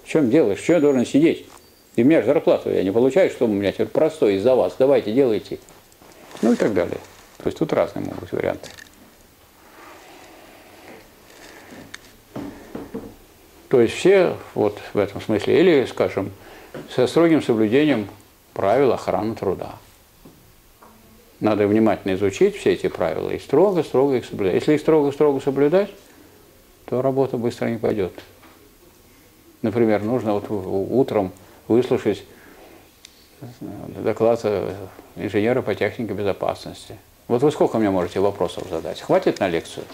В чем дело? Что я должен сидеть? И у меня же зарплату я не получаю, что у меня теперь простой из-за вас. Давайте, делайте. Ну и так далее. То есть тут разные могут быть варианты. То есть все вот в этом смысле, или, скажем, со строгим соблюдением правил охраны труда. Надо внимательно изучить все эти правила и строго-строго их соблюдать. Если их строго-строго соблюдать, то работа быстро не пойдет. Например, нужно вот утром выслушать доклад инженера по технике безопасности. Вот вы сколько мне можете вопросов задать? Хватит на лекцию?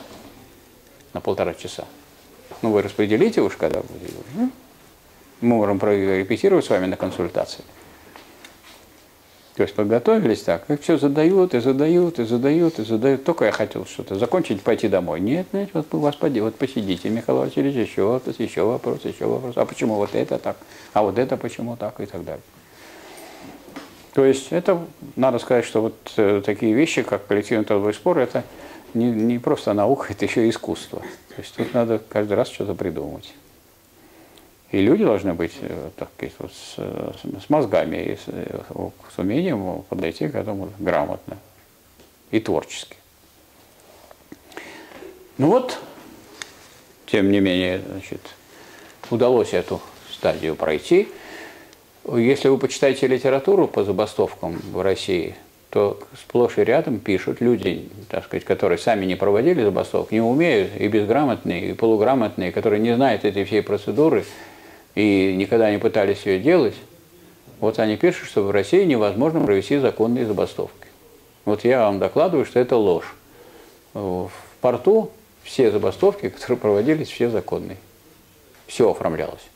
На полтора часа. Ну, вы распределите уж, когда будете. Мы можем прорепетировать с вами на консультации. То есть подготовились так, и все задают, и задают, и задают, и задают. Только я хотел что-то закончить, пойти домой. Нет, нет, вот у вас поди, вот посидите, Михаил Васильевич, еще еще вопрос, еще вопрос. А почему вот это так? А вот это почему так? И так далее. То есть это, надо сказать, что вот э, такие вещи, как коллективный трудовой спор, это не, не просто наука, это еще искусство. То есть тут надо каждый раз что-то придумывать. И люди должны быть э, так сказать, с, с мозгами и с, с умением подойти к этому грамотно и творчески. Ну вот, тем не менее, значит, удалось эту стадию пройти. Если вы почитаете литературу по забастовкам в России, то сплошь и рядом пишут люди, так сказать, которые сами не проводили забастовок, не умеют, и безграмотные, и полуграмотные, которые не знают этой всей процедуры, и никогда не пытались ее делать, вот они пишут, что в России невозможно провести законные забастовки. Вот я вам докладываю, что это ложь. В порту все забастовки, которые проводились, все законные. Все оформлялось.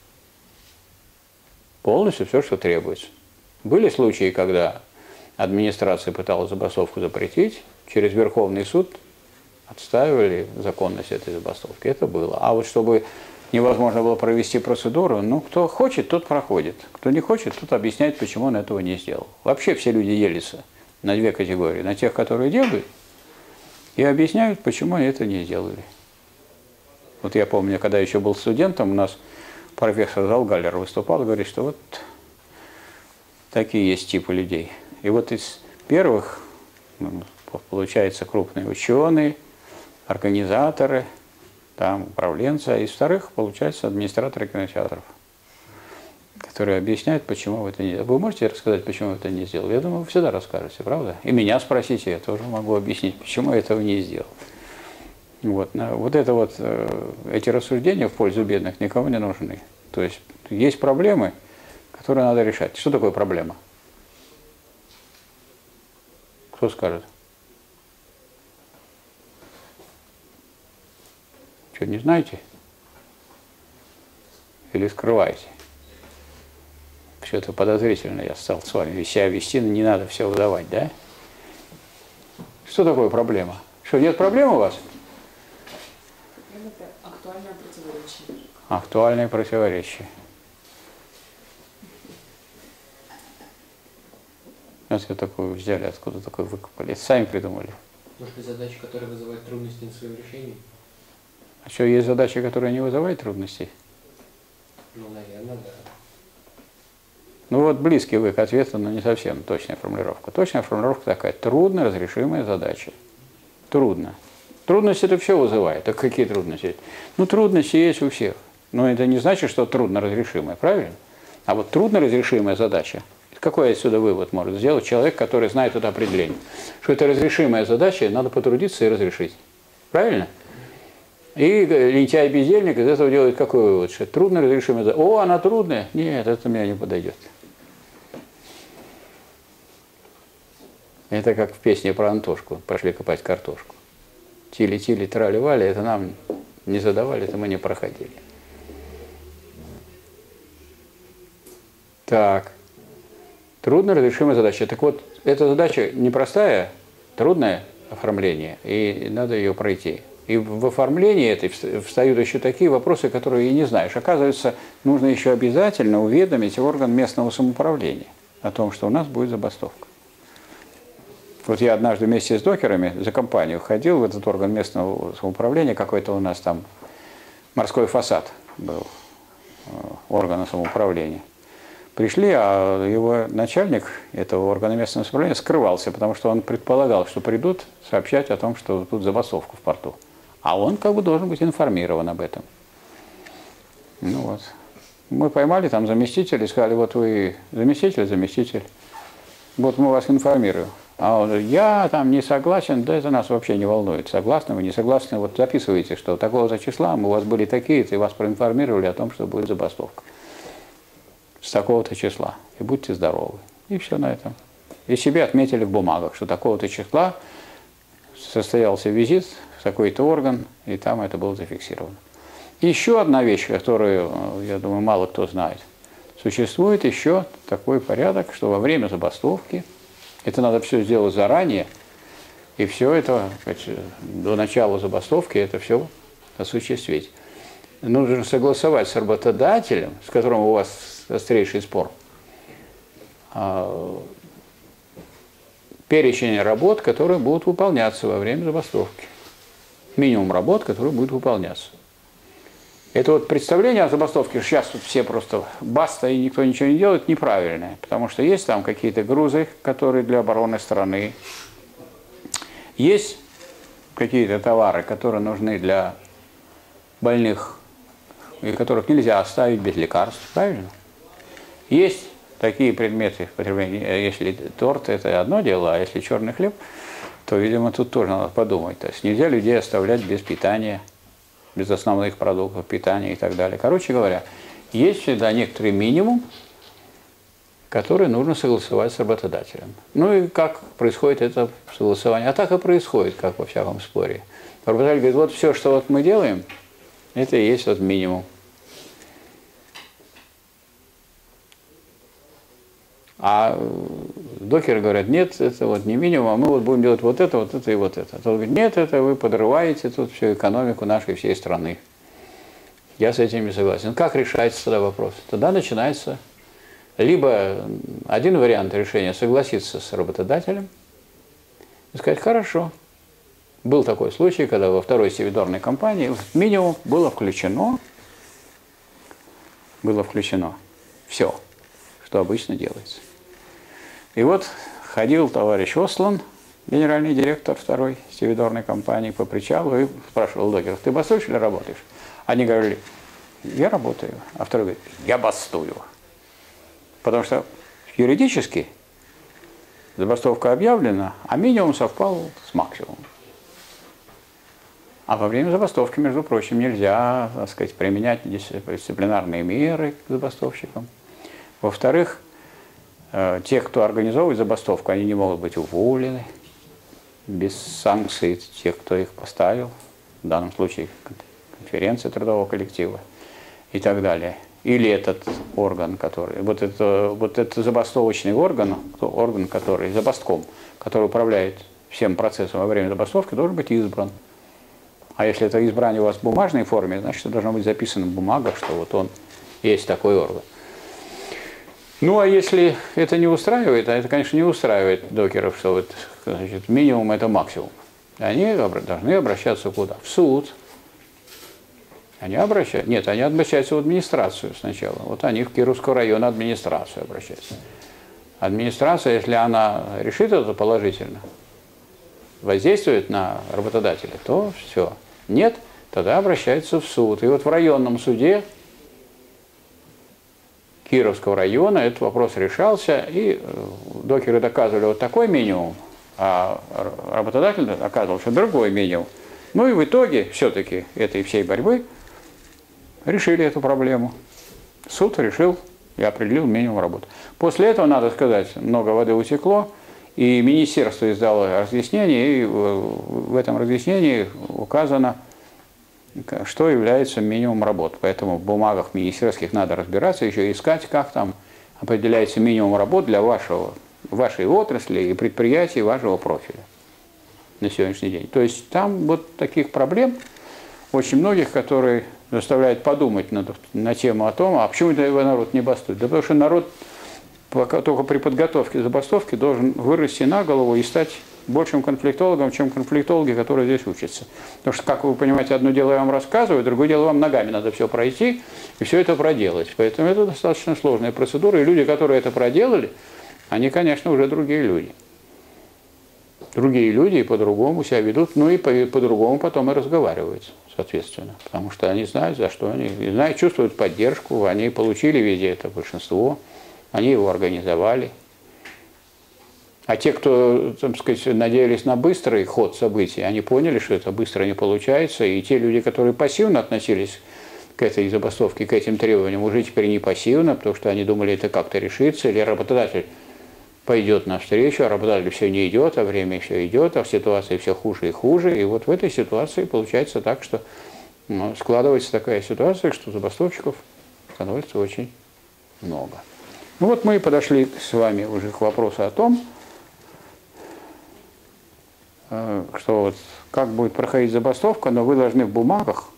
Полностью все, что требуется. Были случаи, когда администрация пыталась забастовку запретить, через Верховный суд отстаивали законность этой забастовки. Это было. А вот чтобы невозможно было провести процедуру, ну, кто хочет, тот проходит. Кто не хочет, тот объясняет, почему он этого не сделал. Вообще все люди делятся на две категории. На тех, которые делают, и объясняют, почему они это не сделали. Вот я помню, когда еще был студентом, у нас профессор Залгалер выступал, говорит, что вот такие есть типы людей. И вот из первых, ну, получается, крупные ученые, организаторы – там управленцы, а из вторых, получается, администраторы кинотеатров, которые объясняют, почему вы это не Вы можете рассказать, почему вы это не сделали? Я думаю, вы всегда расскажете, правда? И меня спросите, я тоже могу объяснить, почему я этого не сделал. Вот, вот это вот, э, эти рассуждения в пользу бедных никому не нужны. То есть есть проблемы, которые надо решать. Что такое проблема? Кто скажет? Что, не знаете? Или скрываете? Все это подозрительно, я стал с вами себя вести, но не надо все выдавать, да? Что такое проблема? Что, нет проблем у вас? Актуальное противоречие. Актуальное противоречие. Это такое взяли, откуда такое выкопали. Сами придумали. Может быть, задачи, которые вызывают трудности на своем решении? А что, есть задачи, которые не вызывают трудностей? Ну, наверное, да. Ну вот близкий вы к ответу, но не совсем точная формулировка. Точная формулировка такая. Трудно разрешимая задача. Трудно. Трудности это все вызывает. Так какие трудности? Ну трудности есть у всех. Но это не значит, что трудно разрешимая, правильно? А вот трудно разрешимая задача. Какой отсюда вывод может сделать человек, который знает это определение? Что это разрешимая задача, надо потрудиться и разрешить. Правильно? И лентяй-бездельник из этого делает какой вывод? Что трудно разрешимая задача. О, она трудная? Нет, это мне не подойдет. Это как в песне про Антошку. Пошли копать картошку. Тили-тили, трали-вали, это нам не задавали, это мы не проходили. Так. Трудно разрешимая задача. Так вот, эта задача непростая, трудное оформление, и надо ее пройти. И в оформлении этой встают еще такие вопросы, которые и не знаешь. Оказывается, нужно еще обязательно уведомить орган местного самоуправления о том, что у нас будет забастовка. Вот я однажды вместе с докерами за компанию ходил в этот орган местного самоуправления, какой-то у нас там морской фасад был э, органа самоуправления. Пришли, а его начальник этого органа местного самоуправления скрывался, потому что он предполагал, что придут сообщать о том, что тут забастовка в порту. А он как бы должен быть информирован об этом. Ну вот. Мы поймали там заместителя и сказали, вот вы заместитель, заместитель. Вот мы вас информируем. А он говорит, я там не согласен, да это нас вообще не волнует. Согласны вы, не согласны, вот записывайте, что такого-то числа мы у вас были такие-то, и вас проинформировали о том, что будет забастовка. С такого-то числа. И будьте здоровы. И все на этом. И себе отметили в бумагах, что такого-то числа состоялся визит в такой-то орган, и там это было зафиксировано. Еще одна вещь, которую, э, я думаю, мало кто знает. Существует еще такой порядок, что во время забастовки – это надо все сделать заранее, и все это до начала забастовки это все осуществить. Нужно согласовать с работодателем, с которым у вас острейший спор, а, перечень работ, которые будут выполняться во время забастовки. Минимум работ, которые будут выполняться. Это вот представление о забастовке, что сейчас тут все просто баста и никто ничего не делает, неправильное. Потому что есть там какие-то грузы, которые для обороны страны. Есть какие-то товары, которые нужны для больных, и которых нельзя оставить без лекарств, правильно? Есть такие предметы потребления, если торт это одно дело, а если черный хлеб, то, видимо, тут тоже надо подумать. То есть нельзя людей оставлять без питания – без основных продуктов питания и так далее. Короче говоря, есть всегда некоторый минимум, который нужно согласовать с работодателем. Ну и как происходит это согласование? А так и происходит, как во всяком споре. Работодатель говорит, вот все, что вот мы делаем, это и есть вот минимум. А докеры говорят, нет, это вот не минимум, а мы вот будем делать вот это, вот это и вот это. А тот говорит, нет, это вы подрываете тут всю экономику нашей всей страны. Я с этим не согласен. Как решается тогда вопрос? Тогда начинается либо один вариант решения согласиться с работодателем и сказать, хорошо. Был такой случай, когда во второй севидорной компании минимум было включено, было включено все, что обычно делается. И вот ходил товарищ Ослан, генеральный директор второй стивидорной компании по причалу, и спрашивал докеров, ты бастуешь или работаешь? Они говорили, я работаю. А второй говорит, я бастую. Потому что юридически забастовка объявлена, а минимум совпал с максимумом. А во время забастовки, между прочим, нельзя, так сказать, применять дисциплинарные меры к забастовщикам. Во-вторых, те, кто организовывает забастовку, они не могут быть уволены без санкций тех, кто их поставил, в данном случае конференция трудового коллектива и так далее. Или этот орган, который, вот это, вот это забастовочный орган, орган, который, забастком, который управляет всем процессом во время забастовки, должен быть избран. А если это избрание у вас в бумажной форме, значит, должно быть записано в бумагах, что вот он есть такой орган. Ну, а если это не устраивает, а это, конечно, не устраивает докеров, что вот, значит, минимум это максимум, они должны обращаться куда? В суд. Они обращаются, нет, они обращаются в администрацию сначала. Вот они в Кировскую район администрацию обращаются. Администрация, если она решит это положительно, воздействует на работодателя, то все. Нет, тогда обращается в суд. И вот в районном суде Кировского района этот вопрос решался, и э, докеры доказывали вот такой минимум, а работодатель доказывал, что другой минимум. Ну и в итоге все-таки этой всей борьбы решили эту проблему. Суд решил и определил минимум работы. После этого, надо сказать, много воды утекло, и министерство издало разъяснение, и в этом разъяснении указано, что является минимум работ. Поэтому в бумагах министерских надо разбираться, еще искать, как там определяется минимум работ для вашего, вашей отрасли и предприятий вашего профиля. на сегодняшний день. То есть там вот таких проблем очень многих, которые заставляют подумать на, на тему о том, а почему его народ не бастует. Да потому что народ пока только при подготовке забастовки должен вырасти на голову и стать большим конфликтологом, чем конфликтологи, которые здесь учатся. Потому что, как вы понимаете, одно дело я вам рассказываю, другое дело вам ногами надо все пройти и все это проделать. Поэтому это достаточно сложная процедура, и люди, которые это проделали, они, конечно, уже другие люди. Другие люди и по-другому себя ведут, ну и по-другому потом и разговаривают, соответственно. Потому что они знают, за что они, знают, чувствуют поддержку, они получили везде это большинство, они его организовали. А те, кто, так сказать, надеялись на быстрый ход событий, они поняли, что это быстро не получается. И те люди, которые пассивно относились к этой забастовке, к этим требованиям, уже теперь не пассивно, потому что они думали, это как-то решится, или работодатель пойдет навстречу, а работодатель все не идет, а время все идет, а в ситуации все хуже и хуже. И вот в этой ситуации получается так, что ну, складывается такая ситуация, что забастовщиков становится очень много. Ну вот мы и подошли с вами уже к вопросу о том, что вот как будет проходить забастовка, но вы должны в бумагах,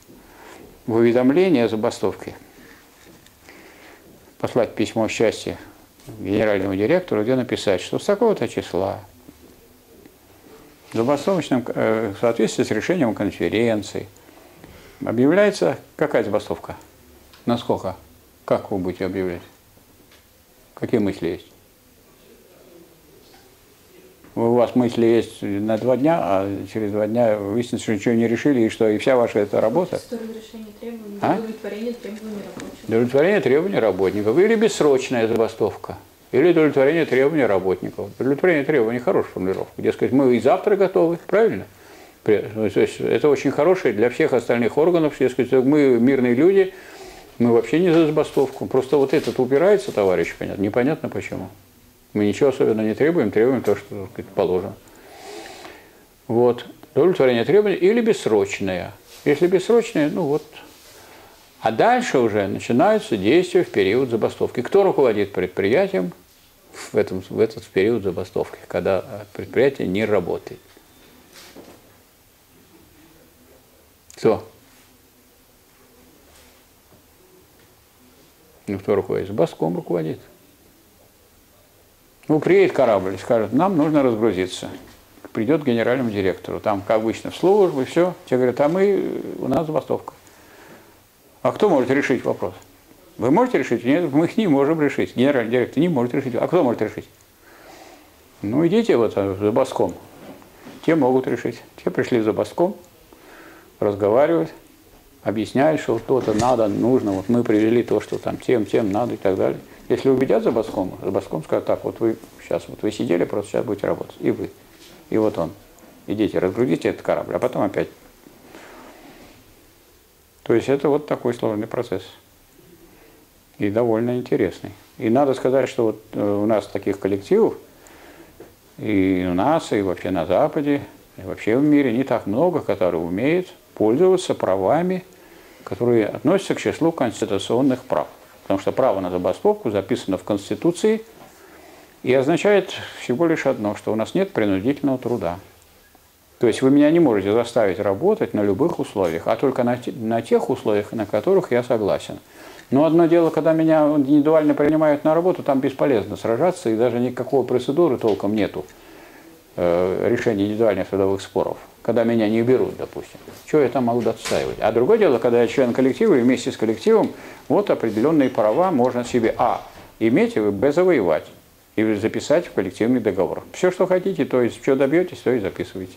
в уведомлении о забастовке послать письмо счастья генеральному директору, где написать, что с такого-то числа забастовочным, э, в соответствии с решением конференции, объявляется какая забастовка? Насколько? Как вы будете объявлять? Какие мысли есть? У вас мысли есть на два дня, а через два дня выяснится, что ничего не решили, и что, и вся ваша эта работа. Сторону решения требований, а? удовлетворение требований рабочих. Удовлетворение требований работников. Или бессрочная забастовка. Или удовлетворение требований работников. Удовлетворение требований – хорошая формулировка. Дескать, мы и завтра готовы, правильно? То есть это очень хорошее для всех остальных органов. Дескать, мы мирные люди, мы вообще не за забастовку. Просто вот этот упирается, товарищ, понятно, непонятно почему. Мы ничего особенно не требуем, требуем то, что сказать, положено. Вот. Удовлетворение требований или бессрочное. Если бессрочное, ну вот. А дальше уже начинаются действия в период забастовки. Кто руководит предприятием в, этом, в этот период забастовки, когда предприятие не работает? Кто? Ну, кто руководит? Баском руководит. Ну, приедет корабль и скажет, нам нужно разгрузиться. Придет к генеральному директору, там, как обычно, в и все. Те говорят, а мы, у нас забастовка. А кто может решить вопрос? Вы можете решить? Нет, мы их не можем решить. Генеральный директор не может решить. А кто может решить? Ну, идите вот за Баском. Те могут решить. Те пришли за Баском, разговаривают, объясняют, что что-то надо, нужно. Вот мы привели то, что там тем, тем надо и так далее. Если убедят за Баском, за Баском скажут, так, вот вы сейчас, вот вы сидели, просто сейчас будете работать. И вы. И вот он. Идите, разгрузите этот корабль, а потом опять. То есть это вот такой сложный процесс. И довольно интересный. И надо сказать, что вот э, у нас таких коллективов, и у нас, и вообще на Западе, и вообще в мире не так много, которые умеют пользоваться правами, которые относятся к числу конституционных прав. Потому что право на забастовку записано в Конституции и означает всего лишь одно, что у нас нет принудительного труда. То есть вы меня не можете заставить работать на любых условиях, а только на, тех условиях, на которых я согласен. Но одно дело, когда меня индивидуально принимают на работу, там бесполезно сражаться, и даже никакой процедуры толком нету э, решения индивидуальных трудовых споров когда меня не берут, допустим. Что я там могу отстаивать? А другое дело, когда я член коллектива, и вместе с коллективом вот определенные права можно себе, а, иметь, и б, завоевать, и записать в коллективный договор. Все, что хотите, то есть, что добьетесь, то и записывайте.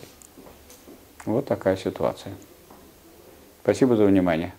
Вот такая ситуация. Спасибо за внимание.